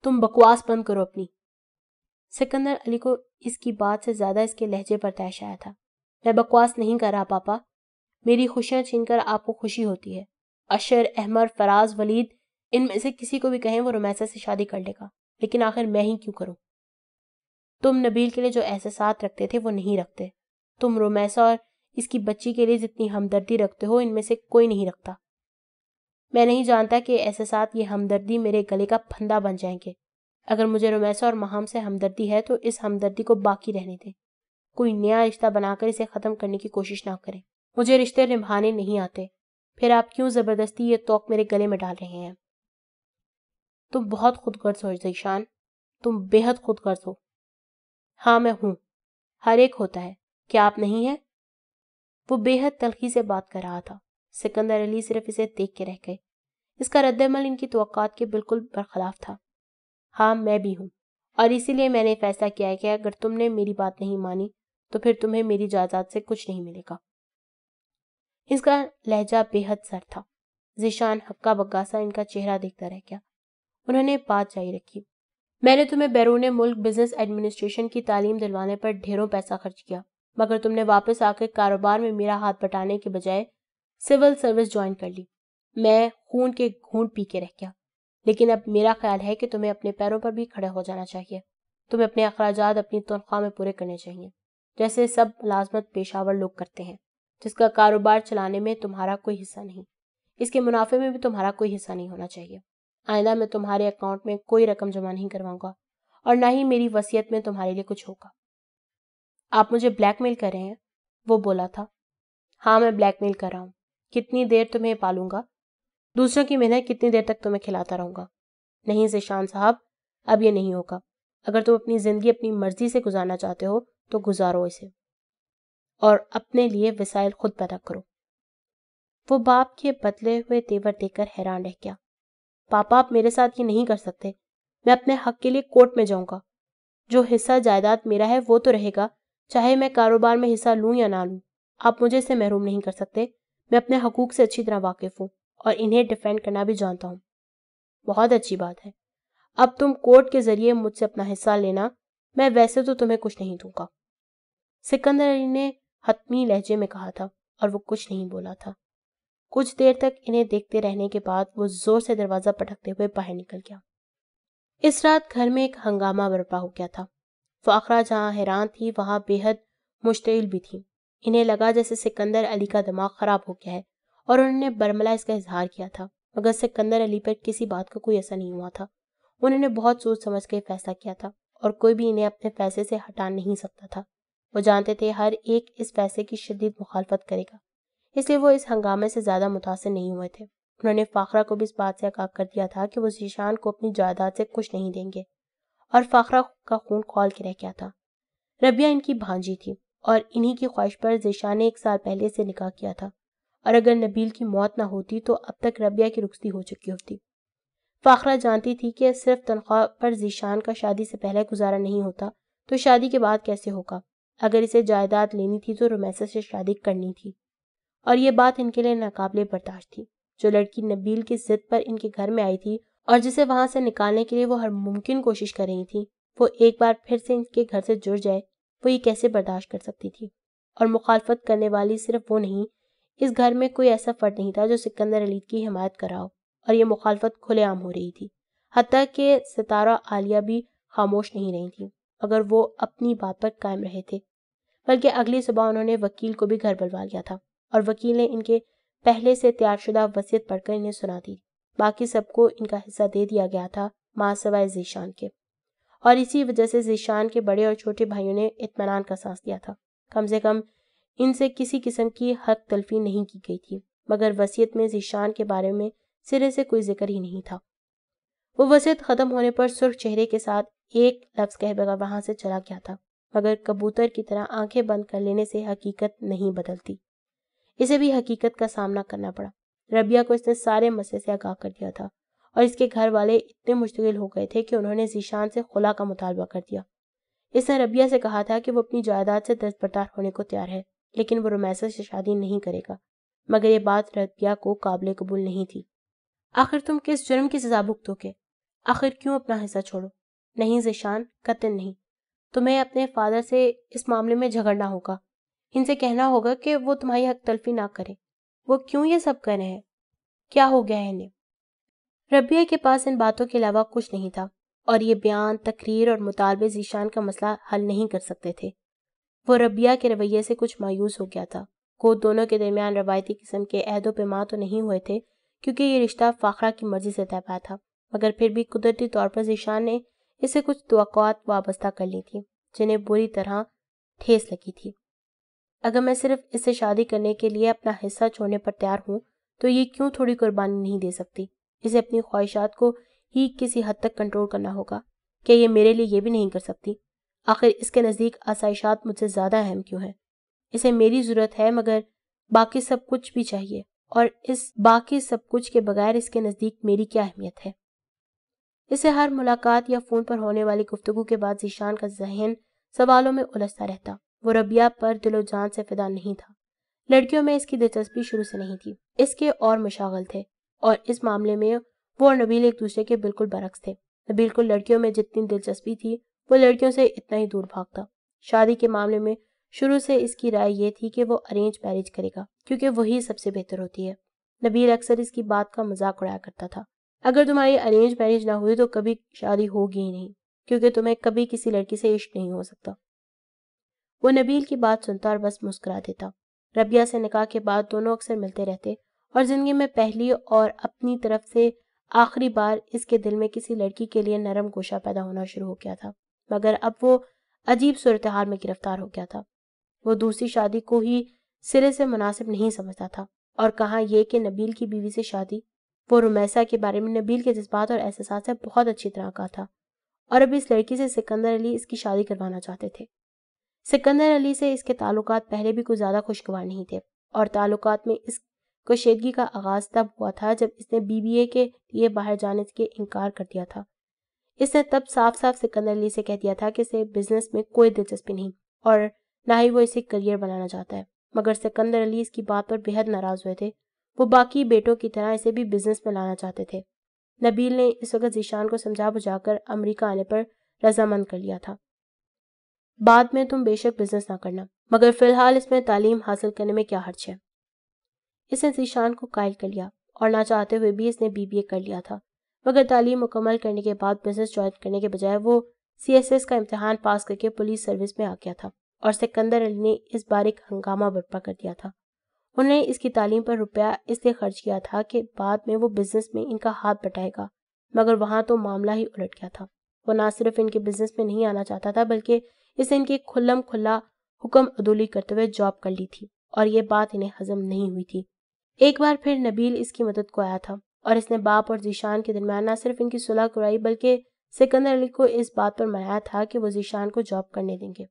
तुम बकवास बंद करो अपनी। सिकंदर अली को इसकी बात से ज़्यादा इसके लहजे पर तैश आया था। मैं बकवास नहीं कर रहा, पापा। मेरी खुशियाँ छीनकर आपको खुशी होती है। अशर अहमद फराज, वलीद, इनमें से किसी को भी कहें वो रोमैसा से शादी कर लेगा, लेकिन आखिर मैं ही क्यों करूँ? तुम नबील के लिए जो एहसास रखते थे वो नहीं रखते। तुम रोमैसा और इसकी बच्ची के लिए जितनी हमदर्दी रखते हो, इनमें से कोई नहीं रखता। मैं नहीं जानता कि साथ ये हमदर्दी मेरे गले का फंदा बन जाएँगे। अगर मुझे रोमैसा और महाम से हमदर्दी है तो इस हमदर्दी को बाकी रहने दें। कोई नया रिश्ता बनाकर इसे ख़त्म करने की कोशिश ना करें। मुझे रिश्ते निभाने नहीं आते। फिर आप क्यों ज़बरदस्ती ये तोक मेरे गले में डाल रहे हैं? तुम बहुत खुदगर्ज हो, जीशान। तुम बेहद खुदगर्ज हो। हाँ मैं हूँ। हर एक होता है। क्या आप नहीं है? वो बेहद तलखी से बात कर रहा था। सिकंदर अली सिर्फ़ इसे देख के रह गए। इसका रद्दमल इनकी तो के बिल्कुल बरखलाफ था। हाँ मैं भी हूँ। और इसीलिए मैंने फैसला किया है कि अगर तुमने मेरी बात नहीं मानी तो फिर तुम्हें मेरी जायदाद से कुछ नहीं मिलेगा। इसका लहजा बेहद सर था। जिशान, हक्का बग्गा सा इनका चेहरा देखता रह गया। उन्होंने बात जारी रखी। मैंने तुम्हें बैरून मुल्क बिज़नेस एडमिनिस्ट्रेशन की तालीम दिलवाने पर ढेरों पैसा खर्च किया, मगर तुमने वापस आकर कारोबार में मेरा हाथ बटाने के बजाय सिविल सर्विस ज्वाइन कर ली। मैं खून के घूंट पी के रह गया। लेकिन अब मेरा ख्याल है कि तुम्हें अपने पैरों पर भी खड़े हो जाना चाहिए। तुम्हें अपने अखराज अपनी तनख्वाह में पूरे करने चाहिए। जैसे सब मुलाजमत पेशावर लोग करते हैं, जिसका कारोबार चलाने में तुम्हारा कोई हिस्सा नहीं। इसके मुनाफे में भी तुम्हारा कोई हिस्सा नहीं होना चाहिए। आइंदा मैं तुम्हारे अकाउंट में कोई रकम जमा नहीं करवाऊँगा, और ना ही मेरी वसीयत में तुम्हारे लिए कुछ होगा। आप मुझे ब्लैकमेल कर रहे हैं? वो बोला था। हाँ मैं ब्लैकमेल कर रहा हूँ। कितनी देर तुम्हें पालूँगा? दूसरों की मेहनत कितनी देर तक तुम्हें खिलाता रहूँगा? नहीं, जिशान साहब, अब ये नहीं होगा। अगर तुम अपनी ज़िंदगी अपनी मर्ज़ी से गुजारना चाहते हो तो गुजारो इसे। और अपने लिए वसाइल खुद पैदा करो। वो बाप के बदले हुए तेवर देखकर हैरान रह गया। पापा आप मेरे साथ ये नहीं कर सकते। मैं अपने हक के लिए कोर्ट में जाऊँगा। जो हिस्सा जायदाद मेरा है, वो तो रहेगा। चाहे मैं कारोबार में हिस्सा लूँ या ना लूँ, आप मुझे इसे महरूम नहीं कर सकते। मैं अपने हकूक से अच्छी तरह वाकिफ हूँ। और इन्हें डिफेंड करना भी जानता हूँ। बहुत अच्छी बात है। अब तुम कोर्ट के ज़रिए मुझसे अपना हिस्सा लेना, मैं वैसे तो तुम्हें कुछ नहीं दूँगा। सिकंदर अली ने हतमी लहजे में कहा था और वो कुछ नहीं बोला था। कुछ देर तक इन्हें देखते रहने के बाद वो ज़ोर से दरवाज़ा पटकते हुए बाहर निकल गया। इस रात घर में एक हंगामा बर्पा हो गया था। फाखरा जहाँ हैरान थी, वहाँ बेहद मुश्तिल भी थी। इन्हें लगा जैसे सिकंदर अली का दिमाग खराब हो गया है। और उन्होंने बर्मला इसका इजहार किया था। मगर सिकंदर अली पर किसी बात का कोई असर नहीं हुआ था। उन्होंने बहुत सोच समझ के फैसला किया था और कोई भी इन्हें अपने फैसले से हटा नहीं सकता था। वो जानते थे हर एक इस फैसले की शदीद मुखालफत करेगा। इसलिए वो इस हंगामे से ज़्यादा मुतासर नहीं हुए थे। उन्होंने फाखरा को भी इस बात से आगाह कर दिया था कि वो जीशान को अपनी जायदाद से कुछ नहीं देंगे और फाखरा का खून खोल के रह गया था। रबिया इनकी भांजी थी और इन्हीं की ख्वाहिश पर जीशान ने एक साल पहले से निकाह किया था। और अगर नबील की मौत ना होती तो अब तक रबिया की रुखती हो चुकी होती। फाखरा जानती थी कि सिर्फ़ तनख्वाह पर जीशान का शादी से पहले गुजारा नहीं होता तो शादी के बाद कैसे होगा? अगर इसे जायदाद लेनी थी तो रोमैसा से शादी करनी थी। और ये बात इनके लिए नाकाबले बर्दाश्त थी। जो लड़की नबील की जिद पर इनके घर में आई थी और जिसे वहाँ से निकालने के लिए वो हर मुमकिन कोशिश कर रही थी, वो एक बार फिर से इनके घर से जुड़ जाए, वो ये कैसे बर्दाश्त कर सकती थी? और मुखालफत करने वाली सिर्फ़ वो नहीं इस घर में कोई ऐसा फर्द नहीं था जो सिकंदर अली की हिमायत कराओ, और ये मुखालफत खुलेआम हो रही थी। हती के सितारा आलिया भी खामोश नहीं रही थी अगर वो अपनी बात पर कायम रहे थे। बल्कि अगली सुबह उन्होंने वकील को भी घर बुलवा लिया था, और वकील ने इनके पहले से तैयारशुदा वसीयत पढ़कर इन्हें सुना दी। बाकी सबको इनका हिस्सा दे दिया गया था माँ सवाए जीशान के। और इसी वजह से जीशान के बड़े और छोटे भाइयों ने इतमान का सांस दिया था। कम से कम इनसे किसी किस्म की हक तलफी नहीं की गई थी, मगर वसीयत में जीशान के बारे में सिरे से कोई ज़िक्र ही नहीं था। वो वसीयत खत्म होने पर सुर्ख चेहरे के साथ एक लफ्ज कह बगैर वहाँ से चला गया था, मगर कबूतर की तरह आँखें बंद कर लेने से हकीकत नहीं बदलती। इसे भी हकीकत का सामना करना पड़ा। रबिया को इसने सारे मसले से आगाह कर दिया था, और इसके घर वाले इतने मुश्तकिल हो गए थे कि उन्होंने जीशान से खुला का मुतालबा कर दिया। इसने रबिया से कहा था कि वो अपनी जायदाद से दस्तबरदार होने को तैयार है। लेकिन वो रोमैसा से शादी नहीं करेगा। मगर ये बात रबिया को काबिल कबूल नहीं थी। आखिर तुम किस जुर्म की सजा भुगतोगे? आखिर क्यों अपना हिस्सा छोड़ो? नहीं जीशान कतन नहीं। तुम्हें अपने फादर से इस मामले में झगड़ना होगा। इनसे कहना होगा कि वो तुम्हारी हक तलफी ना करे। वो क्यों ये सब कर रहे हैं? क्या हो गया है इन्हें? रबिया के पास इन बातों के अलावा कुछ नहीं था और ये बयान, तकरीर और मुतालबे जीशान का मसला हल नहीं कर सकते थे। वो रबिया के रवैये से कुछ मायूस हो गया था। को दोनों के दरमियान रवायती किस्म के अहदो पेमा तो नहीं हुए थे, क्योंकि ये रिश्ता फाखरा की मर्ज़ी से तय पाया था, मगर फिर भी कुदरती तौर पर जीशान ने इसे कुछ तो वाबस्ता कर ली थी, जिन्हें बुरी तरह ठेस लगी थी। अगर मैं सिर्फ़ इसे शादी करने के लिए अपना हिस्सा छोड़ने पर तैयार हूँ तो ये क्यों थोड़ी कुर्बानी नहीं दे सकती? इसे अपनी ख्वाहिशात को ही किसी हद तक कंट्रोल करना होगा। क्या ये मेरे लिए ये भी नहीं कर सकती? आखिर इसके नज़दीक आसाइशात मुझसे ज़्यादा अहम क्यों है? इसे मेरी ज़रूरत है, मगर बाकी सब कुछ भी चाहिए, और इस बाकी सब कुछ के बगैर इसके नज़दीक मेरी क्या अहमियत है? इसे हर मुलाकात या फ़ोन पर होने वाली गुफ्तगु के बाद जीशान का जहन सवालों में उलझता रहता। वो रबिया पर दिलो जान से फिदा नहीं था। लड़कियों में इसकी दिलचस्पी शुरू से नहीं थी। इसके और मशागल थे, और इस मामले में वो और नबील एक दूसरे के बिल्कुल बरक्स थे। नबील को लड़कियों में जितनी दिलचस्पी थी वो लड़कियों से इतना ही दूर भागता। शादी के मामले में शुरू से इसकी राय ये थी कि वो अरेंज मैरिज करेगा, क्योंकि वही सबसे बेहतर होती है। नबील अक्सर इसकी बात का मज़ाक उड़ाया करता था। अगर तुम्हारी अरेंज मैरिज ना हुई तो कभी शादी होगी ही नहीं, क्योंकि तुम्हें कभी किसी लड़की से इश्क नहीं हो सकता। वो नबील की बात सुनता और बस मुस्कुरा देता। रबिया से निकाह के बाद दोनों अक्सर मिलते रहते और ज़िंदगी में पहली और अपनी तरफ़ से आखिरी बार इसके दिल में किसी लड़की के लिए नरम गोशा पैदा होना शुरू हो गया था। मगर अब वो अजीब सूरत हाल में गिरफ़्तार हो गया था। वो दूसरी शादी को ही सिरे से मुनासिब नहीं समझता था। और कहा यह कि नबील की बीवी से शादी, वो रुमैसा के बारे में नबील के जज्बात और एहसास से बहुत अच्छी तरह का था। और अब इस लड़की से सिकंदर अली इसकी शादी करवाना चाहते थे। सिकंदर अली से इसके ताल्लुकात पहले भी कुछ ज़्यादा खुशगवार नहीं थे। और ताल्लुकात में इस कशीदगी का आगाज़ तब हुआ था जब इसने बीबीए के लिए बाहर जाने के इनकार कर दिया था। इसने तब साफ़ साफ़ सिकंदर अली से कह दिया था कि इसे बिज़नेस में कोई दिलचस्पी नहीं और ना ही वो इसे करियर बनाना चाहता है। मगर सिकंदर अली इसकी बात पर बेहद नाराज़ हुए थे। वो बाकी बेटों की तरह इसे भी बिज़नेस में लाना चाहते थे। नबील ने इस वक्त जीशान को समझा बुझाकर अमेरिका आने पर रजामंद कर लिया था। बाद में तुम बेशक बिज़नेस ना करना, मगर फ़िलहाल इसमें तालीम हासिल करने में क्या हर्च है? इसने जीशान को कायल कर लिया और ना चाहते हुए भी इसने बीबीए कर लिया था। मगर तालीम मुकम्मल करने के बाद बिज़नेस ज्वाइन करने के बजाय वो सीएसएस का इम्तहान पास करके पुलिस सर्विस में आ गया था और सिकंदर अली ने इस बार एक हंगामा बर्पा कर दिया था। उन्होंने इसकी तालीम पर रुपया इसलिए खर्च किया था कि बाद में वो बिज़नेस में इनका हाथ बटाएगा, मगर वहाँ तो मामला ही उलट गया था। वो ना सिर्फ़ इनके बिज़नेस में नहीं आना चाहता था, बल्कि इसे इनकी खुल्लम खुल्ला हुक्म अदूली करते हुए जॉब कर ली थी और ये बात इन्हें हजम नहीं हुई थी। एक बार फिर नबील इसकी मदद को आया था। और इसने बाप और जीशान के दरमियान न सिर्फ़ इनकी सुलह कराई, बल्कि सिकंदर अली को इस बात पर मनाया था कि वो जीशान को जॉब करने देंगे।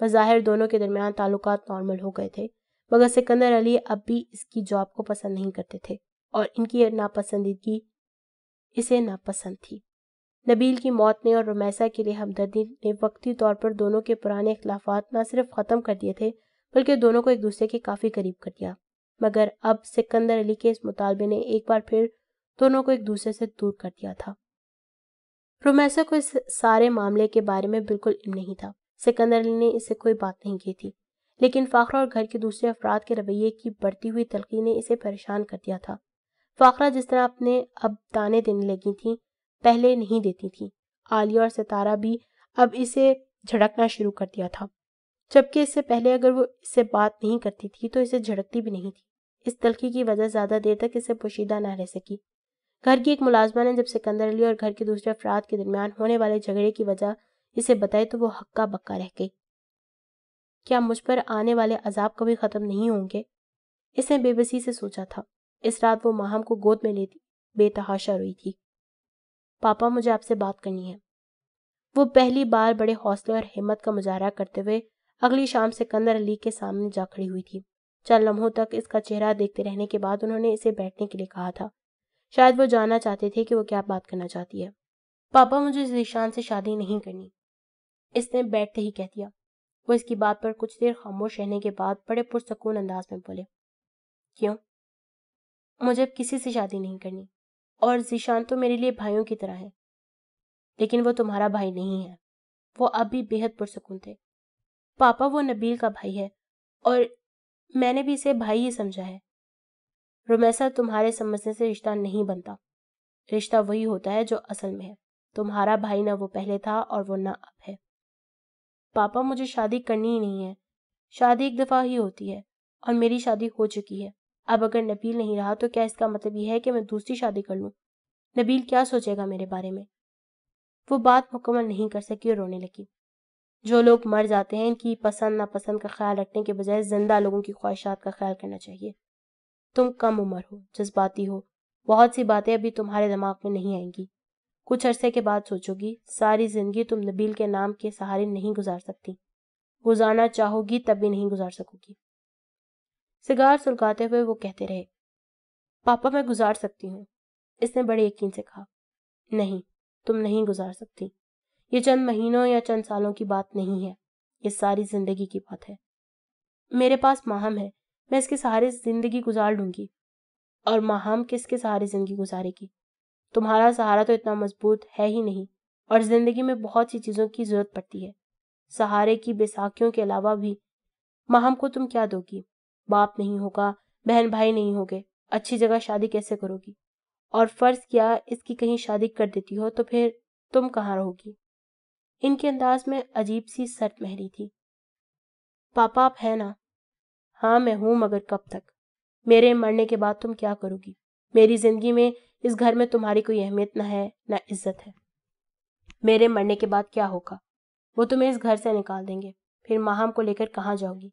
बज़ाहिर दोनों के दरमियान ताल्लुकात नॉर्मल हो गए थे, मगर सिकंदर अली अब भी इसकी जॉब को पसंद नहीं करते थे और इनकी नापसंदीदगी इसे नापसंद थी। नबील की मौत ने और रुमैसा के लिए हमदर्दी ने वक्ती तौर पर दोनों के पुराने अखलाफात न सिर्फ़ ख़त्म कर दिए थे, बल्कि दोनों को एक दूसरे के काफ़ी करीब कर दिया। मगर अब सिकंदर अली के इस मुतालबे ने एक बार फिर दोनों को एक दूसरे से दूर कर दिया था। रोमैसा को इस सारे मामले के बारे में बिल्कुल इल्म नहीं था। सिकंदर अली ने इससे कोई बात नहीं की थी। लेकिन फाखरा और घर के दूसरे अफराद के रवैये की बढ़ती हुई तलखी ने इसे परेशान कर दिया था। फाखरा जिस तरह अपने अब दाने देने लगी थी, पहले नहीं देती थी। आलिया और सितारा भी अब इसे झड़कना शुरू कर दिया था। जबकि इससे पहले अगर वो इससे बात नहीं करती थी तो इसे झड़कती भी नहीं थी। इस तलखी की वजह ज़्यादा देर तक इसे पोशीदा न रह सकी। घर की एक मुलाजमा ने जब सिकंदर अली और घर के दूसरे अफराद के दरमियान होने वाले झगड़े की वजह इसे बताई तो वो हक्का बक्का रह गई। क्या मुझ पर आने वाले अजाब कभी खत्म नहीं होंगे? इसने बेबसी से सोचा था। इस रात वो माहम को गोद में लेती, बेतहाशा रोई थी। पापा, मुझे आपसे बात करनी है। वो पहली बार बड़े हौसले और हिम्मत का मुजाहरा करते हुए अगली शाम सिकंदर अली के सामने जा खड़ी हुई थी। चंद लम्हों तक इसका चेहरा देखते रहने के बाद उन्होंने इसे बैठने के लिए कहा था। शायद वो जानना चाहते थे कि वो क्या बात करना चाहती है। पापा मुझे जीशान से शादी नहीं करनी। इसने बैठते ही कह दिया। वो इसकी बात पर कुछ देर खामोश रहने के बाद बड़े पुरसकून अंदाज में बोले, क्यों? मुझे अब किसी से शादी नहीं करनी। और जीशान तो मेरे लिए भाइयों की तरह है। लेकिन वो तुम्हारा भाई नहीं है। वो अब भी बेहद पुरसकून थे। पापा वो नबील का भाई है। और मैंने भी इसे भाई ही समझा है। रोमैसा तुम्हारे समझने से रिश्ता नहीं बनता। रिश्ता वही होता है जो असल में है। तुम्हारा भाई ना वो पहले था और वो ना अब है। पापा, मुझे शादी करनी ही नहीं है। शादी एक दफ़ा ही होती है और मेरी शादी हो चुकी है। अब अगर नबील नहीं रहा तो क्या इसका मतलब यह है कि मैं दूसरी शादी कर लूँ? नबील क्या सोचेगा मेरे बारे में? वो बात मुकम्मल नहीं कर सकी और रोने लगी। जो लोग मर जाते हैं, इनकी पसंद नापसंद का ख्याल रखने के बजाय ज़िंदा लोगों की ख्वाहिशात का ख्याल करना चाहिए। तुम कम उम्र हो, जज्बाती हो। बहुत सी बातें अभी तुम्हारे दिमाग में नहीं आएँगी। कुछ अरसे के बाद सोचोगी, सारी ज़िंदगी तुम नबील के नाम के सहारे नहीं गुजार सकती। गुजारना चाहोगी तब भी नहीं गुजार सकोगी। सिगार सुलगाते हुए वो कहते रहे, पापा, मैं गुजार सकती हूँ। इसने बड़े यकीन से कहा, नहीं, तुम नहीं गुजार सकती। ये चंद महीनों या चंद सालों की बात नहीं है। ये सारी ज़िंदगी की बात है। मेरे पास माहम है। मैं इसके सहारे ज़िंदगी गुजार लूँगी। और माहम किसके सहारे ज़िंदगी गुजारेगी? तुम्हारा सहारा तो इतना मज़बूत है ही नहीं, और ज़िंदगी में बहुत सी चीज़ों की ज़रूरत पड़ती है। सहारे की बैसाखियों के अलावा भी माहम को तुम क्या दोगी? बाप नहीं होगा, बहन भाई नहीं होगे, अच्छी जगह शादी कैसे करोगी? और फ़र्ज़ किया इसकी कहीं शादी कर देती हो तो फिर तुम कहाँ रहोगी? इनके अंदाज में अजीब सी सर्द महरी थी। पापा आप है ना हाँ मैं हूँ, मगर कब तक? मेरे मरने के बाद तुम क्या करोगी? मेरी ज़िंदगी में इस घर में तुम्हारी कोई अहमियत ना है, न इज़्ज़त है। मेरे मरने के बाद क्या होगा? वो तुम्हें इस घर से निकाल देंगे। फिर माहम को लेकर कहाँ जाओगी?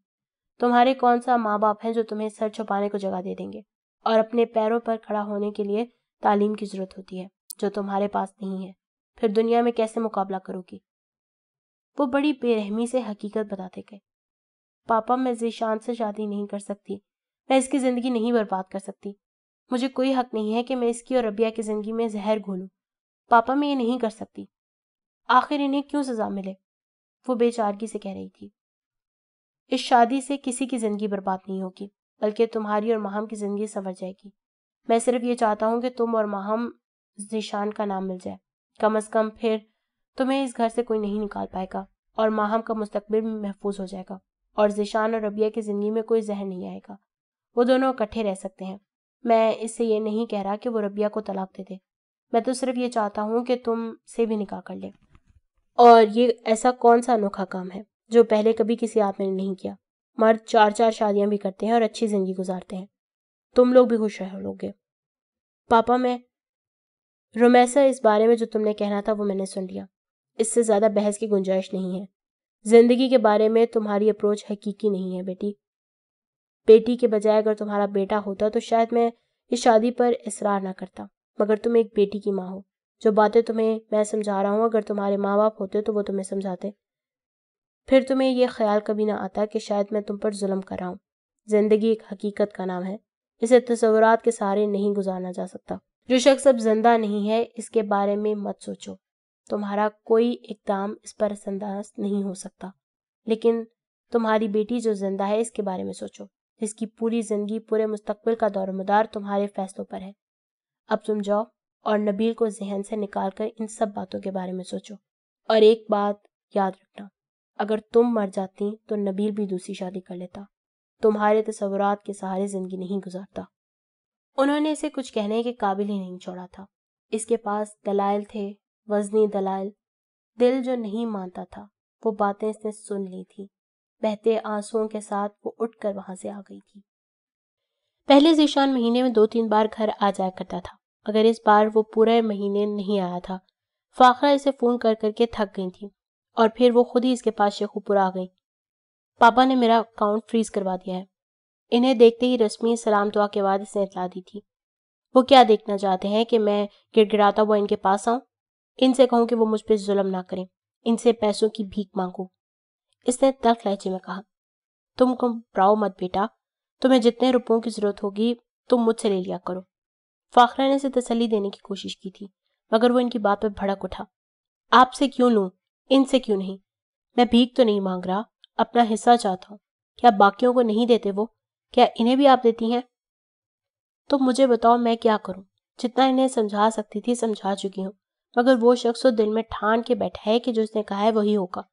तुम्हारे कौन सा माँ बाप हैं जो तुम्हें सर छुपाने को जगह दे देंगे? और अपने पैरों पर खड़ा होने के लिए तालीम की ज़रूरत होती है, जो तुम्हारे पास नहीं है। फिर दुनिया में कैसे मुकाबला करोगी? वो बड़ी बेरहमी से हकीकत बताते गए। पापा मैं जीशान से शादी नहीं कर सकती। मैं इसकी ज़िंदगी नहीं बर्बाद कर सकती। मुझे कोई हक नहीं है कि मैं इसकी और रबिया की ज़िंदगी में जहर घोलूं। पापा मैं ये नहीं कर सकती। आखिर इन्हें क्यों सजा मिले? वो बेचारगी से कह रही थी। इस शादी से किसी की ज़िंदगी बर्बाद नहीं होगी, बल्कि तुम्हारी और माहम की ज़िंदगी संवर जाएगी। मैं सिर्फ़ ये चाहता हूँ कि तुम और माहम जीशान का नाम मिल जाए। कम अज़ कम फिर तुम्हें इस घर से कोई नहीं निकाल पाएगा और माहम का मुस्तबिल महफूज हो जाएगा। और जिशान और रबिया की ज़िंदगी में कोई जहर नहीं आएगा। वो दोनों इकट्ठे रह सकते हैं। मैं इससे ये नहीं कह रहा कि वो रबिया को तलाक दे दे। मैं तो सिर्फ़ ये चाहता हूँ कि तुम से भी निकाह कर ले। और ये ऐसा कौन सा अनोखा काम है, जो पहले कभी किसी आदमी ने नहीं किया? मर्द चार चार शादियाँ भी करते हैं और अच्छी ज़िंदगी गुजारते हैं। तुम लोग भी खुश रह लोगे। पापा, मैं रोमैसा इस बारे में जो तुमने कहना था वो मैंने सुन लिया। इससे ज़्यादा बहस की गुंजाइश नहीं है। ज़िंदगी के बारे में तुम्हारी अप्रोच हकीकी नहीं है बेटी। बेटी के बजाय अगर तुम्हारा बेटा होता तो शायद मैं इस शादी पर इसरार ना करता। मगर तुम एक बेटी की माँ हो। जो बातें तुम्हें मैं समझा रहा हूँ, अगर तुम्हारे माँ बाप होते तो वो तुम्हें समझाते। फिर तुम्हें यह ख्याल कभी ना आता कि शायद मैं तुम पर जुल्म कर रहा हूँ। ज़िंदगी एक हकीकत का नाम है। इसे तस्वुरात के सहारे नहीं गुजारना जा सकता। जो शख्स अब ज़िंदा नहीं है, इसके बारे में मत सोचो। तुम्हारा कोई इकदाम इस पर संदास नहीं हो सकता। लेकिन तुम्हारी बेटी जो ज़िंदा है, इसके बारे में सोचो। जिसकी पूरी ज़िंदगी, पूरे मुस्तकबिल का दौर मदार तुम्हारे फैसलों पर है। अब तुम जाओ और नबील को जहन से निकाल कर इन सब बातों के बारे में सोचो। और एक बात याद रखना, अगर तुम मर जाती तो नबील भी दूसरी शादी कर लेता। तुम्हारे तस्वुरात के सहारे ज़िंदगी नहीं गुजारता। उन्होंने इसे कुछ कहने के काबिल ही नहीं छोड़ा था। इसके पास दलाइल थे वजनी दलाइल दिल जो नहीं मानता था, वो बातें इसने सुन ली थी। बहते आंसुओं के साथ वो उठकर वहाँ से आ गई थी। पहले जीशान महीने में दो तीन बार घर आ जाया करता था। मगर इस बार वो पूरे महीने नहीं आया था। फाखरा इसे फ़ोन कर करके थक गई थी और फिर वो खुद ही इसके पास शेखुपुर आ गई। पापा ने मेरा अकाउंट फ्रीज करवा दिया है। इन्हें देखते ही रश्मि सलाम दुआ के बाद इसने इतला दी थी। वो क्या देखना चाहते हैं कि मैं गिड़गिड़ाता हुआ इनके पास आऊँ? इनसे कहूँ कि वो मुझ पर जुल्म ना करें। इनसे पैसों की भीख मांगू। इसने तल्ख लहजे में कहा, तुम घबराओ मत बेटा। तुम्हें जितने रुपयों की ज़रूरत होगी, तुम मुझसे ले लिया करो। फाखरा ने इसे तसली देने की कोशिश की थी, मगर वो इनकी बात पर भड़क उठा। आपसे क्यों लूँ? इनसे क्यों नहीं? मैं भीख तो नहीं मांग रहा, अपना हिस्सा चाहता हूँ। क्या बाकियों को नहीं देते वो? क्या इन्हें भी आप देती हैं? तो मुझे बताओ मैं क्या करूँ? जितना इन्हें समझा सकती थी, समझा चुकी हूँ। मगर वो शख्स तो दिल में ठान के बैठा है कि जो उसने कहा है वही होगा।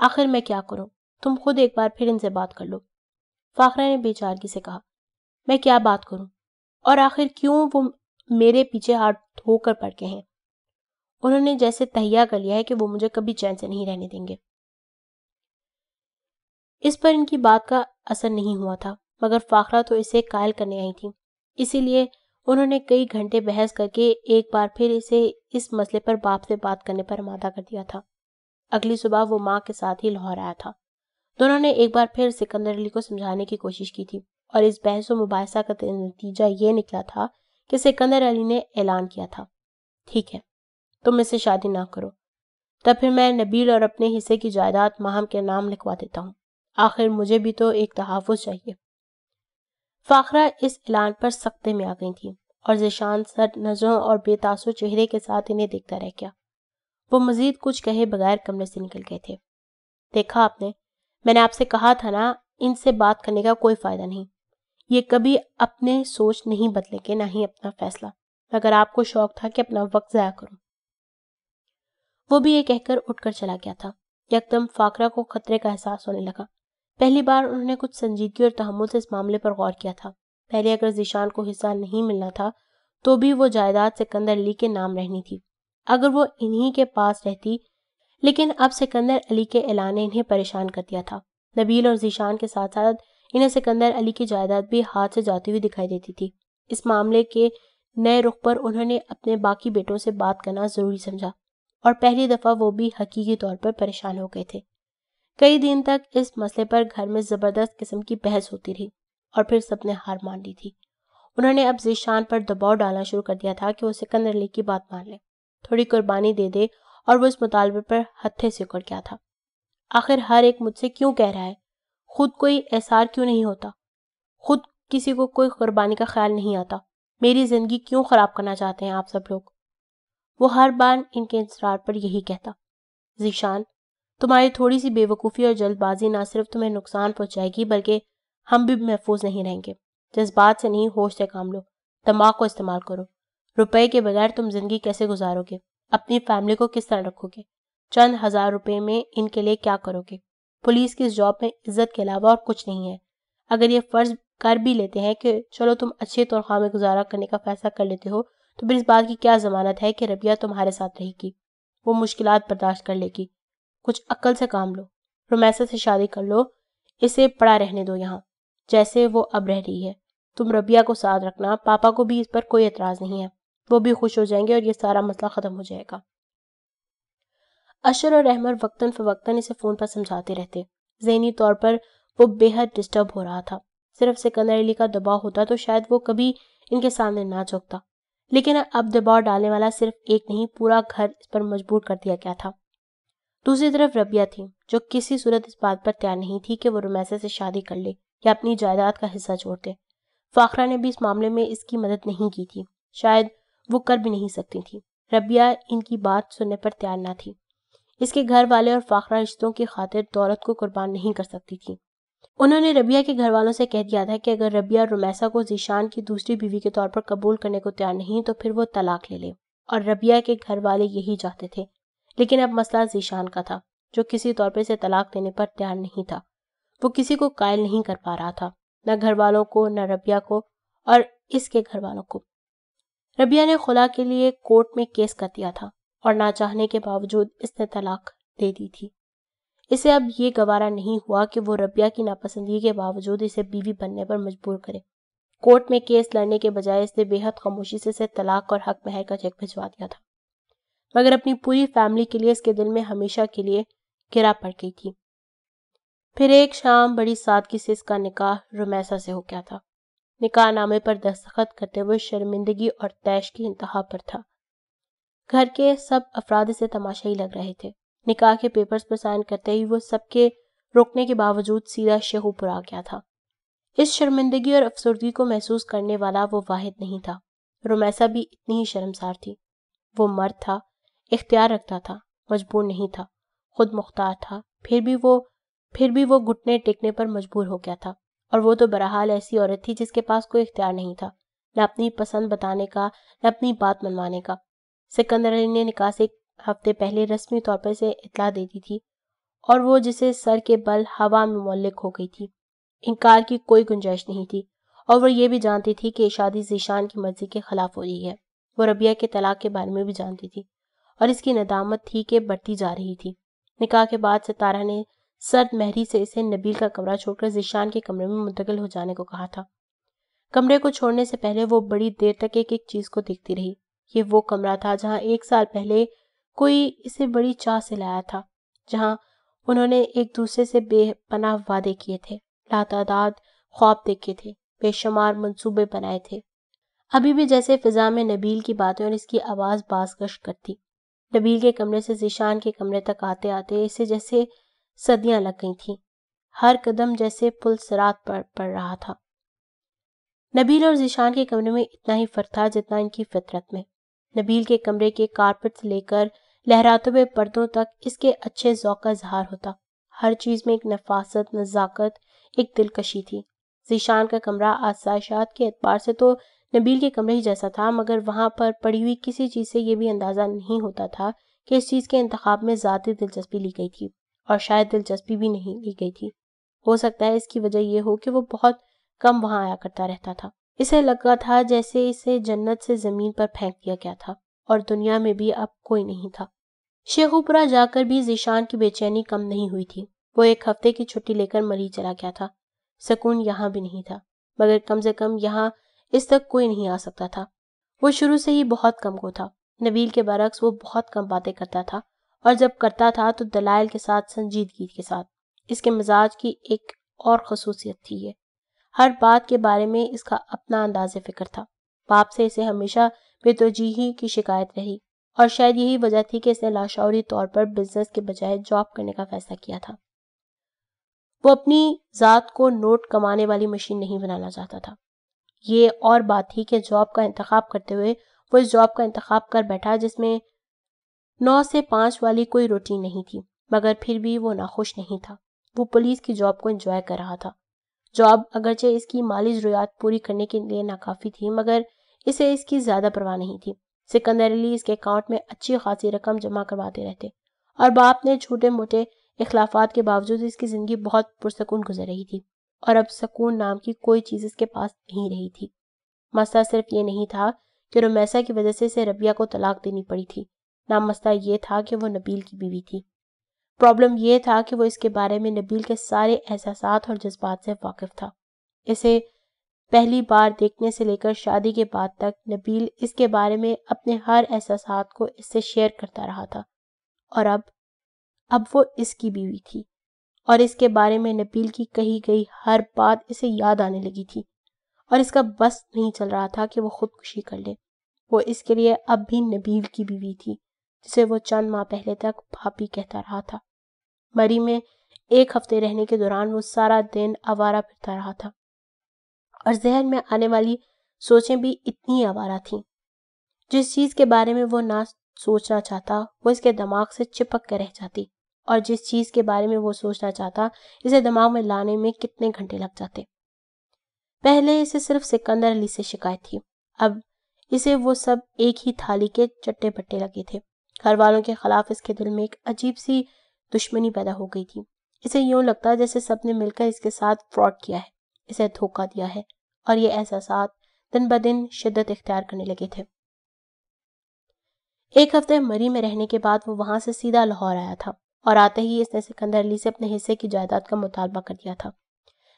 आखिर मैं क्या करूँ? तुम खुद एक बार फिर इनसे बात कर लो। फाखरा ने बेचारगी से कहा, मैं क्या बात करूँ? और आखिर क्यों वो मेरे पीछे हाथ धोकर पड़ के हैं? उन्होंने जैसे तहिया कर लिया है कि वो मुझे कभी चैन से नहीं रहने देंगे। इस पर इनकी बात का असर नहीं हुआ था, मगर फाखरा तो इसे कायल करने आई थी। इसीलिए उन्होंने कई घंटे बहस करके एक बार फिर इसे इस मसले पर बाप से बात करने पर आमादा कर दिया था। अगली सुबह वो माँ के साथ ही लाहौर आया था। दोनों ने एक बार फिर सिकंदर अली को समझाने की कोशिश की थी और इस बहस व मुबासा का नतीजा ये निकला था कि सिकंदर अली ने ऐलान किया था। ठीक है, तुम इससे शादी ना करो। तब फिर मैं नबील और अपने हिस्से की जायदाद माहम के नाम लिखवा देता हूँ। आखिर मुझे भी तो एक तहफ़ चाहिए। फाखरा इस ऐलान पर सख्ते में आ गई थी और जिशान सर नज़रों और बेतासुर चेहरे के साथ इन्हें देखता रह गया। वो मजीद कुछ कहे बगैर कमरे से निकल गए थे। देखा आपने, मैंने आपसे कहा था ना, इनसे बात करने का कोई फ़ायदा नहीं। ये कभी अपने सोच नहीं बदलेंगे, ना ही अपना फैसला। मगर आपको शौक था कि अपना वक्त ज़ाया करूँ। वो भी ये कहकर उठकर चला गया था। यकदम फाकरा को खतरे का एहसास होने लगा। पहली बार उन्होंने कुछ संजीदगी और तहमुल से इस मामले पर गौर किया था। पहले अगर जीशान को हिस्सा नहीं मिलना था तो भी वो जायदाद सिकंदर अली के नाम रहनी थी। अगर वो इन्हीं के पास रहती, लेकिन अब सिकंदर अली के ऐलान ने इन्हें परेशान कर दिया था। नबील और जीशान के साथ साथ इन्हें सिकंदर अली की जायदाद भी हाथ से जाती हुई दिखाई देती थी। इस मामले के नए रुख पर उन्होंने अपने बाकी बेटों से बात करना ज़रूरी समझा, और पहली दफ़ा वो भी हकीकी तौर पर परेशान हो गए थे। कई दिन तक इस मसले पर घर में ज़बरदस्त किस्म की बहस होती रही और फिर सबने हार मान ली थी। उन्होंने अब जीशान पर दबाव डालना शुरू कर दिया था कि वो सिकंदर अली की बात मान ले। थोड़ी कुर्बानी दे दे और वो इस मुतालबे पर हत्थे से उकड़ गया था? आखिर हर एक मुझसे क्यों कह रहा है? खुद कोई एहसार क्यों नहीं होता? खुद किसी को कोई कुर्बानी का ख्याल नहीं आता। मेरी ज़िंदगी क्यों खराब करना चाहते हैं आप सब लोग? वो हर बार इनके इंसरार पर यही कहता। जीशान तुम्हारी थोड़ी सी बेवकूफ़ी और जल्दबाजी ना सिर्फ़ तुम्हें नुकसान पहुंचाएगी, बल्कि हम भी महफूज नहीं रहेंगे। जज्बात से नहीं, होश से काम लो। दिमाग को इस्तेमाल करो। रुपए के बगैर तुम ज़िंदगी कैसे गुजारोगे? अपनी फैमिली को किस तरह रखोगे? चंद हज़ार रुपए में इनके लिए क्या करोगे? पुलिस की इस जॉब में इज़्ज़त के अलावा और कुछ नहीं है। अगर ये फ़र्ज़ कर भी लेते हैं कि चलो तुम अच्छे तनख्वाह में गुजारा करने का फैसला कर लेते हो तो फिर इस बात की क्या जमानत है कि रबिया तुम्हारे साथ रहेगी? वो मुश्किल बर्दाश्त कर लेगी। कुछ अक्ल से काम लो रोमैसा से शादी कर लो, इसे पड़ा रहने दो यहाँ, जैसे वो अब रह रही है। तुम रबिया को साथ रखना, पापा को भी इस पर कोई एतराज़ नहीं है। वो भी खुश हो जाएँगे और ये सारा मसला खत्म हो जाएगा। अशर और अहमर वक्तन फवक्तन इसे फ़ोन पर समझाते रहते। जहनी तौर पर वो बेहद डिस्टर्ब हो रहा था। सिर्फ़ सिकंदर अली का दबाव होता तो शायद वो कभी इनके सामने ना झुकता। लेकिन अब दबाव डालने वाला सिर्फ़ एक नहीं, पूरा घर इस पर मजबूर कर दिया गया था। दूसरी तरफ़ रबिया थी, जो किसी सूरत इस बात पर तैयार नहीं थी कि वो रुमैसे से शादी कर ले या अपनी जायदाद का हिस्सा छोड़ दे। फाखरा ने भी इस मामले में इसकी मदद नहीं की थी। शायद वो कर भी नहीं सकती थी। रबिया इनकी बात सुनने पर तैयार ना थी। इसके घर वाले और फाखरा रिश्तों की खातिर दौलत को कुर्बान नहीं कर सकती थी। उन्होंने रबिया के घर वालों से कह दिया था कि अगर रबिया रुमैसा को जीशान की दूसरी बीवी के तौर पर कबूल करने को तैयार नहीं तो फिर वो तलाक ले ले। और रबिया के घर वाले यही चाहते थे लेकिन अब मसला जीशान का था, जो किसी तौर पर इसे तलाक देने पर तैयार नहीं था। वो किसी को कायल नहीं कर पा रहा था, न घर वालों को, न रबिया को और इसके घर वालों को। रबिया ने खुला के लिए कोर्ट में केस कर दिया था और ना चाहने के बावजूद इसने तलाक दे दी थी। इसे अब ये गवारा नहीं हुआ कि वो रबिया की नापसंदगी के बावजूद इसे बीवी बनने पर मजबूर करे। कोर्ट में केस लड़ने के बजाय इसने बेहद खामोशी से इसे तलाक और हक महर का चेक भिजवा दिया था। मगर अपनी पूरी फैमिली के लिए इसके दिल में हमेशा के लिए गिरा पड़ गई थी। फिर एक शाम बड़ी सादगी से इसका निकाह रुमैसा से हो गया था। निकाह नामे पर दस्तखत करते हुए शर्मिंदगी और तैश की इंतहा पर था। घर के सब अफराद से तमाशा ही लग रहे थे। निकाह के पेपर्स पर साइन करते ही वो सबके रोकने के बावजूद सीधा शेहूपुर आ गया था। इस शर्मिंदगी और अफसरदगी को महसूस करने वाला वो वाहिद नहीं था। रोमैसा भी इतनी ही शर्मसार थी। वो मर्द था इख्तियार रखता था, मजबूर नहीं था, खुद मुख्तार था, फिर भी वो, फिर भी वो घुटने टेकने पर मजबूर हो गया था, और वो तो बहरहाल ऐसी औरत थी जिसके पास कोई इख्तियार नहीं था, न अपनी पसंद बताने का, न अपनी बात मनवाने का। सिकंदर अली ने निकाह से एक हफ़्ते पहले रस्मी तौर पर इसे इतला दे दी थी, और वो जिसे सर के बल हवा में मौलिक हो गई थी, इनकार की कोई गुंजाइश नहीं थी, और वो ये भी जानती थी कि शादी जीशान की मर्ज़ी के खिलाफ हो रही है, वो रबिया के तलाक के बारे में भी जानती थी। और इसकी नदामत थी कि बढ़ती जा रही थी। निकाह के बाद सितारा ने सर्द महरी से इसे नबील का कमरा छोड़कर जीशान के कमरे में मुंतकिल हो जाने को कहा था। कमरे को छोड़ने से पहले वो बड़ी देर तक एक एक चीज़ को देखती रही। ये वो कमरा था जहाँ एक साल पहले कोई इसे बड़ी चाह से लाया था, जहाँ उन्होंने एक दूसरे से बेपनाह वादे किए थे, लातादाद ख्वाब देखे थे, बेशुमार मंसूबे बनाए थे। अभी भी जैसे फिजा में नबील की बातें और इसकी आवाज़ बासगश करती। नबील के कमरे से जीशान के कमरे तक आते आते इसे जैसे सदियाँ लग गई थीं। हर कदम जैसे पुल सरात पर पड़ रहा था। नबील और जीशान के कमरे में इतना ही फ़र्क था जितना इनकी फितरत में। नबील के कमरे के कारपेट से लेकर लहराते हुए पर्दों तक इसके अच्छे जौक का इजहार होता। हर चीज़ में एक नफासत, नजाकत, एक दिलकशी थी। जीशान का कमरा आसाइशात के एतबार से तो नबील के कमरे ही जैसा था, मगर वहाँ पर पड़ी हुई किसी चीज़ से यह भी अंदाज़ा नहीं होता था कि इस चीज़ के इंतखाब में ज़्यादा दिलचस्पी ली गई थी, और शायद दिलचस्पी भी नहीं ली गई थी। हो सकता है इसकी वजह यह हो कि वो बहुत कम वहाँ आया करता रहता था। इसे लगा था जैसे इसे जन्नत से ज़मीन पर फेंक दिया गया था, और दुनिया में भी अब कोई नहीं था। शेखुपुरा जाकर भी जीशान की बेचैनी कम नहीं हुई थी। वो एक हफ़्ते की छुट्टी लेकर मरी चला गया था। सुकून यहाँ भी नहीं था, मगर कम से कम यहाँ इस तक कोई नहीं आ सकता था। वो शुरू से ही बहुत कम को था। नबील के बरक्स वो बहुत कम बातें करता था और जब करता था तो दलाइल के साथ, संजीदगी के साथ। इसके मिजाज की एक और खसूसियत थी ये। हर बात के बारे में इसका अपना अंदाज फ़िक्र था। बाप से इसे हमेशा बेतोजीही की शिकायत रही और शायद यही वजह थी कि इसने लाशौरी तौर पर बिज़नेस के बजाय जॉब करने का फैसला किया था। वो अपनी जात को नोट कमाने वाली मशीन नहीं बनाना चाहता था। ये और बात थी कि जॉब का इंतखब करते हुए वो इस जॉब का इंतखब कर बैठा जिसमें नौ से पाँच वाली कोई रूटीन नहीं थी, मगर फिर भी वो नाखुश नहीं था। वो पुलिस की जॉब को एंजॉय कर रहा था। जॉब अगरचे इसकी माली ज़रूरत पूरी करने के लिए नाकाफी थी, मगर इसे इसकी ज़्यादा परवाह नहीं थी। सिकंदर अली इसके अकाउंट में अच्छी खासी रकम जमा करवाते रहते और बाप ने छोटे मोटे इखलाफात के बावजूद इसकी ज़िंदगी बहुत पुरसकून गुजर रही थी। और अब सकून नाम की कोई चीज़ इसके पास नहीं रही थी। मसला सिर्फ़ ये नहीं था कि रोमैसा की वजह से इसे रबिया को तलाक देनी पड़ी थी। नाम मसला ये था कि वो नबील की बीवी थी। प्रॉब्लम यह था कि वो इसके बारे में नबील के सारे एहसास और जज्बात से वाकिफ था। इसे पहली बार देखने से लेकर शादी के बाद तक नबील इसके बारे में अपने हर एहसास को इससे शेयर करता रहा था। और अब अब वो इसकी बीवी थी। और इसके बारे में नबील की कही गई हर बात इसे याद आने लगी थी। और इसका बस नहीं चल रहा था कि वो खुदकुशी कर ले। वो इसके लिए अब भी नबील की बीवी थी, जिसे वो चंद माह पहले तक भाभी कहता रहा था। मरी में एक हफ़्ते रहने के दौरान वो सारा दिन आवारा फिरता रहा था। और जहन में आने वाली सोचें भी इतनी आवारा थीं। जिस चीज़ के बारे में वो ना सोचना चाहता, वो इसके दिमाग से चिपक कर रह जाती। और जिस चीज़ के बारे में वो सोचना चाहता, इसे दिमाग में लाने में कितने घंटे लग जाते। पहले इसे सिर्फ़ सिकंदर अली से शिकायत थी। अब इसे वो सब एक ही थाली के चट्टे पट्टे लगे थे। घर वालों के खिलाफ इसके दिल में एक अजीब सी दुश्मनी पैदा हो गई थी। इसे यूँ लगता जैसे सबने मिलकर इसके साथ फ्रॉड किया है। इसे धोखा दिया है और ये एहसास दिन ब दिन शिद्दत इख्तियार करने लगे थे। एक हफ़्ते मरी में रहने के बाद वो वहाँ से सीधा लाहौर आया था। और आते ही इसने सिकंदर अली से अपने हिस्से की जायदाद का मुतालबा कर दिया था।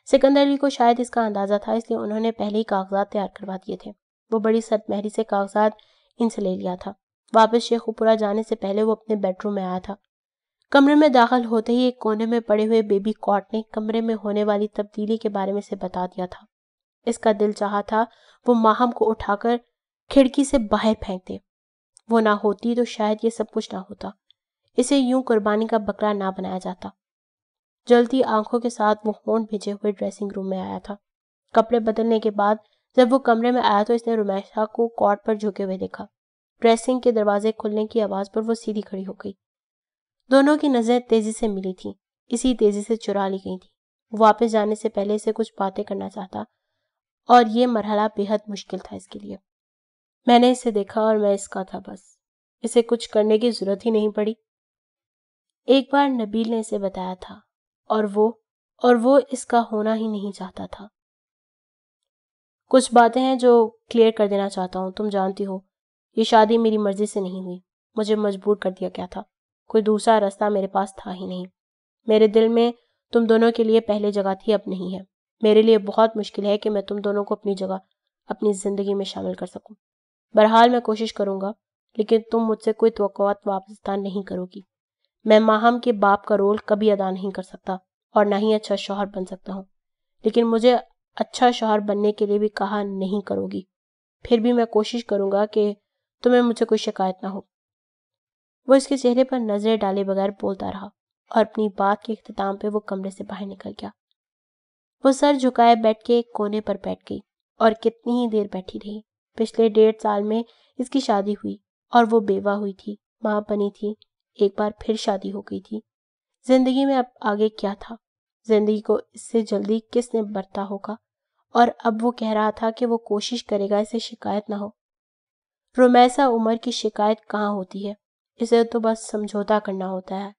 सिकंदर अली को शायद इसका अंदाज़ा था, इसलिए उन्होंने पहले ही कागजात तैयार करवा दिए थे। वो बड़ी सतमहरी से कागजात इनसे ले लिया था। वापस शेखुपुरा जाने से पहले वो अपने बेडरूम में आया था। कमरे में दाखिल होते ही एक कोने में पड़े हुए बेबी कॉट ने कमरे में होने वाली तब्दीली के बारे में से बता दिया था। इसका दिल चाहा था वो माहम को उठाकर खिड़की से बाहर फेंक दे। वो ना होती तो शायद ये सब कुछ ना होता। इसे यूँ कुर्बानी का बकरा ना बनाया जाता। जल्दी आँखों के साथ वो होंठ भेजे हुए ड्रेसिंग रूम में आया था। कपड़े बदलने के बाद जब वो कमरे में आया तो इसने रुमैशा को कॉट पर झुके हुए देखा। ड्रेसिंग के दरवाजे खुलने की आवाज़ पर वो सीधी खड़ी हो गई। दोनों की नज़र तेज़ी से मिली थी। इसी तेज़ी से चुरा ली गई थी। वापस जाने से पहले इसे कुछ बातें करना चाहता और ये मरहला बेहद मुश्किल था इसके लिए। मैंने इसे देखा और मैं इसका था बस। इसे कुछ करने की ज़रूरत ही नहीं पड़ी। एक बार नबील ने इसे बताया था और वो और वो इसका होना ही नहीं चाहता था। कुछ बातें हैं जो क्लियर कर देना चाहता हूँ। तुम जानती हो, ये शादी मेरी मर्ज़ी से नहीं हुई। मुझे मजबूर कर दिया गया था। कोई दूसरा रास्ता मेरे पास था ही नहीं। मेरे दिल में तुम दोनों के लिए पहले जगह थी, अब नहीं है। मेरे लिए बहुत मुश्किल है कि मैं तुम दोनों को अपनी जगह, अपनी ज़िंदगी में शामिल कर सकूँ। बहरहाल मैं कोशिश करूँगा, लेकिन तुम मुझसे कोई तो वापस नहीं करोगी। मैं माहम के बाप का रोल कभी अदा नहीं कर सकता और ना ही अच्छा शोहर बन सकता हूँ। लेकिन मुझे अच्छा शोहर बनने के लिए भी कहा नहीं करोगी। फिर भी मैं कोशिश करूँगा कि तुम्हें मुझे कोई शिकायत ना हो। वो इसके चेहरे पर नज़रें डाले बगैर बोलता रहा और अपनी बात के अख्ताम पे वो कमरे से बाहर निकल गया। वो सर झुकाए बैठ के एक कोने पर बैठ गई और कितनी ही देर बैठी रही। पिछले डेढ़ साल में इसकी शादी हुई और वो बेवा हुई थी, माँ बनी थी एक बार फिर शादी हो गई थी। ज़िंदगी में अब आगे क्या था? ज़िंदगी को इससे जल्दी किसने बरता होगा? और अब वो कह रहा था कि वो कोशिश करेगा इसे शिकायत ना हो। रोमैसा उम्र की शिकायत कहाँ होती है? इसे तो बस समझौता करना होता है।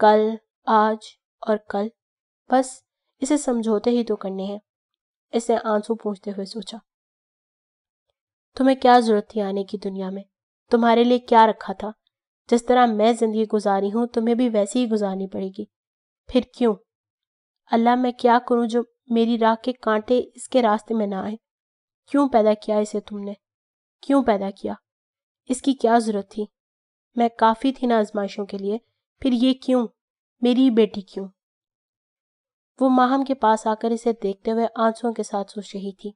कल, आज और कल। बस इसे समझौते ही तो करने हैं। इसे आँसू पूछते हुए सोचा। तुम्हें क्या ज़रूरत थी आने की दुनिया में? तुम्हारे लिए क्या रखा था? जिस तरह मैं ज़िंदगी गुजारी हूँ, तुम्हें भी वैसी ही गुजारनी पड़ेगी। फिर क्यों? अल्लाह, मैं क्या करूँ जो मेरी राह के कांटे इसके रास्ते में ना आए? क्यों पैदा किया इसे तुमने? क्यों पैदा किया? इसकी क्या ज़रूरत थी? मैं काफ़ी थी ना आजमाइशों के लिए। फिर ये क्यों? मेरी बेटी क्यों? वो माहम के पास आकर इसे देखते हुए आंसुओं के साथ सोच रही थी।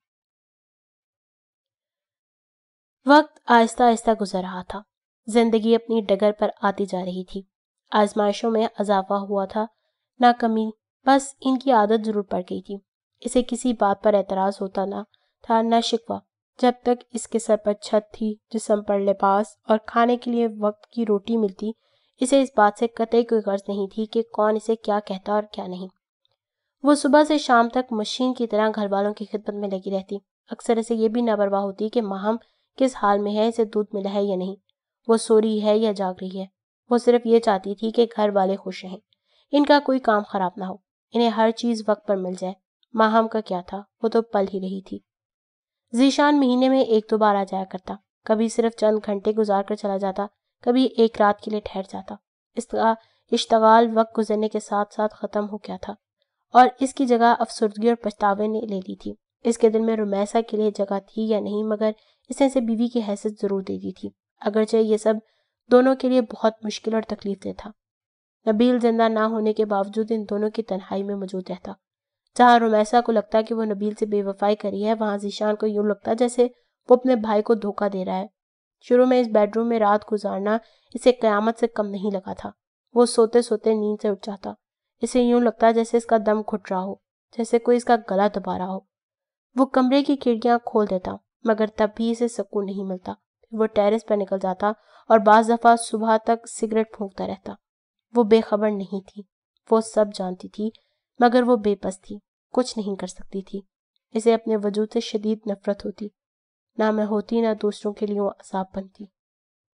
वक्त आहिस्ता आहिस्ता गुजर रहा था। ज़िंदगी अपनी डगर पर आती जा रही थी। आजमाइशों में अजाफा हुआ था, ना कमी, बस इनकी आदत ज़रूर पड़ गई थी। इसे किसी बात पर एतराज़ होता ना था, न शिकवा, जब तक इसके सर पर छत थी, जिसम पर लिबास और खाने के लिए वक्त की रोटी मिलती, इसे इस बात से कतई कोई गर्ज नहीं थी कि कौन इसे क्या कहता और क्या नहीं। वो सुबह से शाम तक मशीन की तरह घर वालों की खिदमत में लगी रहती। अक्सर इसे ये भी न परवाह होती कि माहम किस हाल में है, इसे दूध मिला है या नहीं। वो सो रही है या जाग रही है। वो सिर्फ़ ये चाहती थी कि घर वाले खुश रहें। इनका कोई काम खराब ना हो। इन्हें हर चीज़ वक्त पर मिल जाए। माहम का क्या था? वो तो पल ही रही थी। जीशान महीने में एक दो बार आ जाया करता। कभी सिर्फ़ चंद घंटे गुजार कर चला जाता। कभी एक रात के लिए ठहर जाता। इसका इश्तगाल वक्त गुजरने के साथ साथ ख़त्म हो गया था। और इसकी जगह अफसरदगी और पछतावे ने ले ली थी। इसके दिल में रुमैसा के लिए जगह थी या नहीं, मगर इसने इसे बीवी की हैसियत ज़रूर दे दी थी। अगरचे ये सब दोनों के लिए बहुत मुश्किल और तकलीफ़ दे था। नबील ज़िंदा ना होने के बावजूद इन दोनों की तन्हाई में मौजूद रहता। जहाँ रुमैसा को लगता कि वो नबील से बेवफाई करी है, वहाँ जीशान को यूँ लगता जैसे वो अपने भाई को धोखा दे रहा है। शुरू में इस बेडरूम में रात गुजारना इसे क्यामत से कम नहीं लगा था। वो सोते सोते नींद से उठ जाता। इसे यूँ लगता जैसे इसका दम घुट रहा हो, जैसे कोई इसका गला दबा रहा हो। वो कमरे की खिड़कियाँ खोल देता, मगर तब भी इसे सुकून नहीं मिलता। वो टेरेस पर निकल जाता और बाज दफ़ा सुबह तक सिगरेट फूंकता रहता। वो बेखबर नहीं थी, वो सब जानती थी, मगर वो बेबस थी, कुछ नहीं कर सकती थी। इसे अपने वजूद से शदीद नफरत होती, ना मैं होती, ना दूसरों के लिए वो असाब बनती।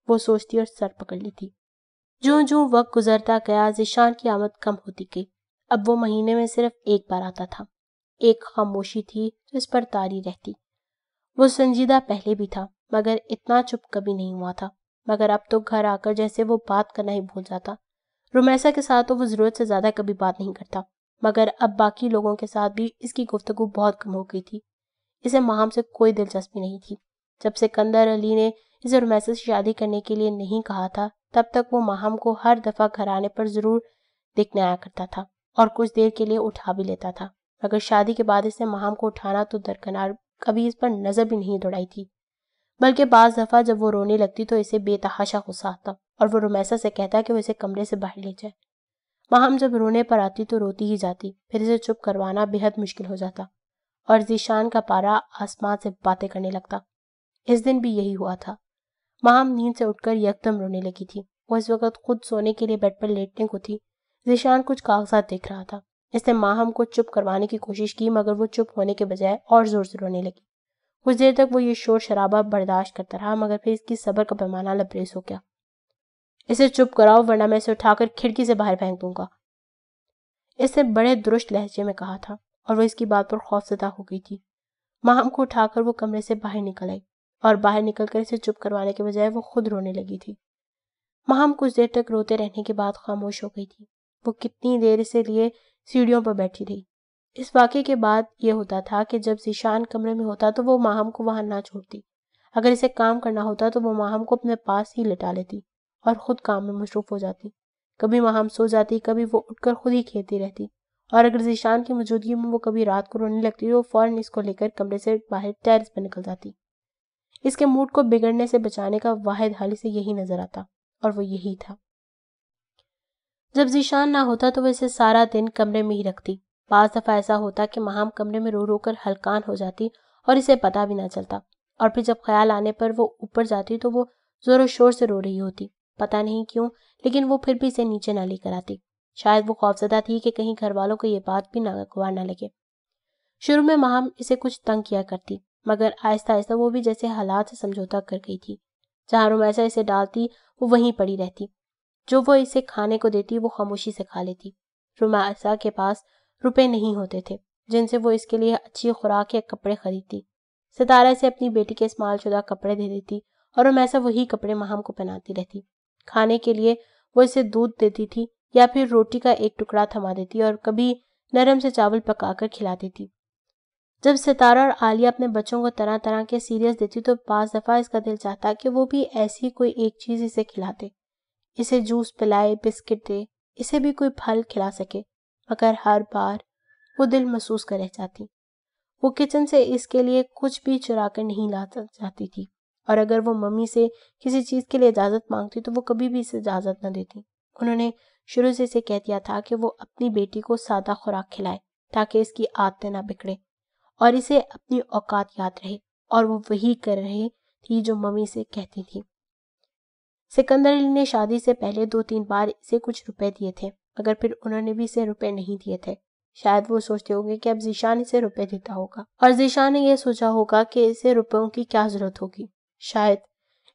वो सोचती और सर पकड़ लेती। जो जो वक्त गुजरता गया, जिशान की आमद कम होती गई। अब वो महीने में सिर्फ़ एक बार आता था। एक खामोशी थी जो इस पर तारी रहती। वो संजीदा पहले भी था। मगर इतना चुप कभी नहीं हुआ था। मगर अब तो घर आकर जैसे वो बात करना ही भूल जाता। रुमैसा के साथ तो वो ज़रूरत से ज़्यादा कभी बात नहीं करता। मगर अब बाकी लोगों के साथ भी इसकी गुफ्तगु बहुत कम हो गई थी। इसे माहम से कोई दिलचस्पी नहीं थी। जब से कंदर अली ने इसे रुमैसा से शादी करने के लिए नहीं कहा था, तब तक वो माहम को हर दफ़ा घर आने पर ज़रूर देखने आया करता था और कुछ देर के लिए उठा भी लेता था। मगर शादी के बाद इसने माहम को उठाना तो दरकनार कभी इस पर नज़र भी नहीं दौड़ाई थी। बल्कि बाज दफ़ा जब वो रोने लगती तो इसे बेतहाशा गुस्सा आता और वो रुमैसा से कहता कि वो इसे कमरे से बाहर ले जाए। माहम जब रोने पर आती तो रोती ही जाती, फिर इसे चुप करवाना बेहद मुश्किल हो जाता और जीशान का पारा आसमान से बातें करने लगता। इस दिन भी यही हुआ था। माहम नींद से उठकर यकदम रोने लगी थी। वो इस वक्त खुद सोने के लिए बेड पर लेटने को थी। जीशान कुछ कागजात देख रहा था। इसने माहम को चुप करवाने की कोशिश की मगर वो चुप होने के बजाय और ज़ोर से रोने लगी। कुछ देर तक वो ये शोर शराबा बर्दाश्त करता रहा, मगर फिर इसकी सब्र का पैमाना लबरेज हो गया। इसे चुप कराओ, वरना मैं इसे उठाकर खिड़की से बाहर फेंक दूँगा। इसने बड़े दुरुस्त लहजे में कहा था, और वो इसकी बात पर खौफजदा हो गई थी। माहम को उठाकर वो कमरे से बाहर निकल आई, और बाहर निकलकर इसे चुप करवाने के बजाय वो खुद रोने लगी थी। माहम कुछ देर तक रोते रहने के बाद खामोश हो गई थी। वो कितनी देर इसे लिए सीढ़ियों पर बैठी रही। इस वाक्य के बाद ये होता था कि जब जीशान कमरे में होता तो वो माहम को वहाँ ना छोड़ती। अगर इसे काम करना होता तो वो माहम को अपने पास ही लिटा लेती और खुद काम में मशरूफ हो जाती। कभी माहम सो जाती, कभी वो उठकर खुद ही खेलती रहती और अगर जीशान की मौजूदगी में वो कभी रात को रोने लगती तो वो फ़ौरन इसको लेकर कमरे से बाहर टेरिस पर निकल जाती। इसके मूड को बिगड़ने से बचाने का वाहिद हाल इसे यही नज़र आता और वो यही था। जब जीशान ना होता तो वो इसे सारा दिन कमरे में ही रखती। पाँच दफ़ा ऐसा होता कि महाम कमरे में रो रो कर हलकान हो जाती और इसे पता भी ना चलता। और फिर जब ख्याल आने पर वो ऊपर जाती तो वो जोरों शोर से रो रही होती। पता नहीं क्यों, लेकिन वो फिर भी इसे नीचे ना लेकर आती। शायद वो खौफजदा थी कि कहीं घर वालों को ये बात भी नागवार ना लगे। शुरू में महाम इसे कुछ तंग किया करती, मगर आहिस्ता आहिस्ता वो भी जैसे हालात से समझौता कर गई थी। जहाँ रुमैसा इसे डालती, वो वहीं पड़ी रहती। जो वो इसे खाने को देती, वो खामोशी से खा लेती। रुमैसा के पास रुपए नहीं होते थे, जिनसे वो इसके लिए अच्छी खुराक या कपड़े खरीदती। सितारा से अपनी बेटी के इस्तेमाल शुदा कपड़े दे देती और रुमैसा वही कपड़े महाम को पहनाती रहती। खाने के लिए वो इसे दूध देती थी या फिर रोटी का एक टुकड़ा थमा देती और कभी नरम से चावल पकाकर खिला देती। जब सितारा और आलिया अपने बच्चों को तरह तरह के सीरियल्स देती तो पाँच दफ़ा इसका दिल चाहता कि वो भी ऐसी कोई एक चीज़ इसे खिलाते। इसे जूस पिलाए, बिस्किट दे, इसे भी कोई फल खिला सके। मगर हर बार वो दिल महसूस कर रह जाती। वो किचन से इसके लिए कुछ भी चुरा कर नहीं ला जाती थी। और अगर वो मम्मी से किसी चीज़ के लिए इजाज़त मांगती तो वो कभी भी इसे इजाज़त न देती। उन्होंने शुरू से इसे कह दिया था कि वो अपनी बेटी को सादा खुराक खिलाए ताकि इसकी आदतें ना बिगड़े और इसे अपनी औकात याद रहे और वो वही कर रहे थी जो मम्मी से कहती थी। सिकंदर अली ने शादी से पहले दो तीन बार इसे कुछ रुपए दिए थे। मगर फिर उन्होंने भी इसे रुपए नहीं दिए थे, शायद वो सोचते होंगे कि अब जीशान इसे रुपए देता होगा। और जीशान ने यह सोचा होगा कि इसे रुपयों की क्या ज़रूरत होगी। शायद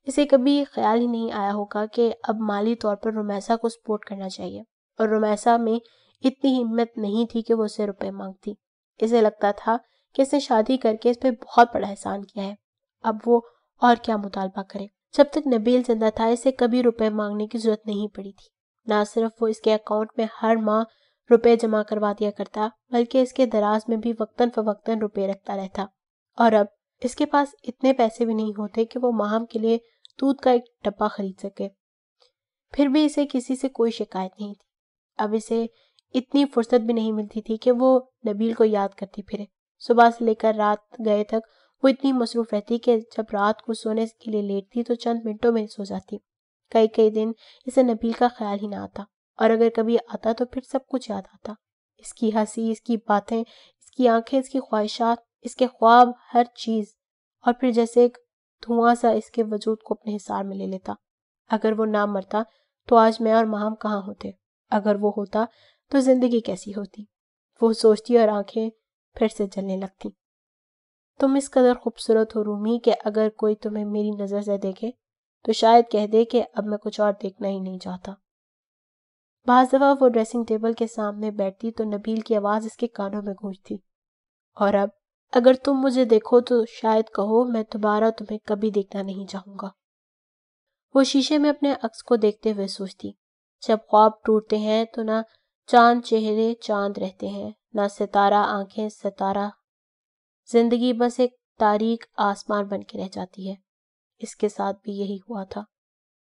इसे कभी ख्याल ही नहीं आया होगा कि अब माली तौर पर रोमैसा को सपोर्ट करना चाहिए। और रोमैसा में इतनी हिम्मत नहीं थी कि वो उसे रुपए मांगती। इसे लगता था कि इसने शादी करके इस पर बहुत बड़ा एहसान किया है। अब वो और क्या मुतालबा करे। जब तक नबील ज़िंदा था, इसे कभी रुपए मांगने की ज़रूरत नहीं पड़ी थी। ना सिर्फ़ वो इसके अकाउंट में हर माह रुपए जमा करवा दिया करता, बल्कि इसके दराज में भी वक्तन फवक्तन रुपए रखता रहता। और अब इसके पास इतने पैसे भी नहीं होते कि वो माहम के लिए दूध का एक डब्बा खरीद सके। फिर भी इसे किसी से कोई शिकायत नहीं थी। अब इसे इतनी फुर्सत भी नहीं मिलती थी कि वो नबील को याद करती फिरे। सुबह से लेकर रात गए तक वो इतनी मसरूफ रहती कि जब रात को सोने के लिए लेटती तो चंद मिनटों में सो जाती। कई कई दिन इसे नबील का ख्याल ही ना आता। और अगर कभी आता तो फिर सब कुछ याद आता। इसकी हँसी, इसकी बातें, इसकी आँखें, इसकी ख्वाहिशात, इसके ख्वाब, हर चीज़। और फिर जैसे एक धुआँ सा इसके वजूद को अपने हिसार में ले लेता। अगर वो ना मरता तो आज मैं और माहम कहाँ होते? अगर वो होता तो ज़िंदगी कैसी होती? वो सोचती और आँखें फिर से जलने लगती। तुम इस कदर खूबसूरत हो रूमी कि अगर कोई तुम्हें मेरी नज़र से देखे तो शायद कह दे कि अब मैं कुछ और देखना ही नहीं चाहता। बाज दफ़ा वो ड्रेसिंग टेबल के सामने बैठती तो नबील की आवाज़ इसके कानों में गूंजती। और अब, अगर तुम मुझे देखो तो शायद कहो मैं दोबारा तुम्हें कभी देखना नहीं चाहूँगा। वो शीशे में अपने अक्स को देखते हुए सोचती, जब ख्वाब टूटते हैं तो ना चाँद चेहरे चाँद रहते हैं, ना सितारा आँखें सितारा। ज़िंदगी बस एक तारीख आसमान बन के रह जाती है। इसके साथ भी यही हुआ था।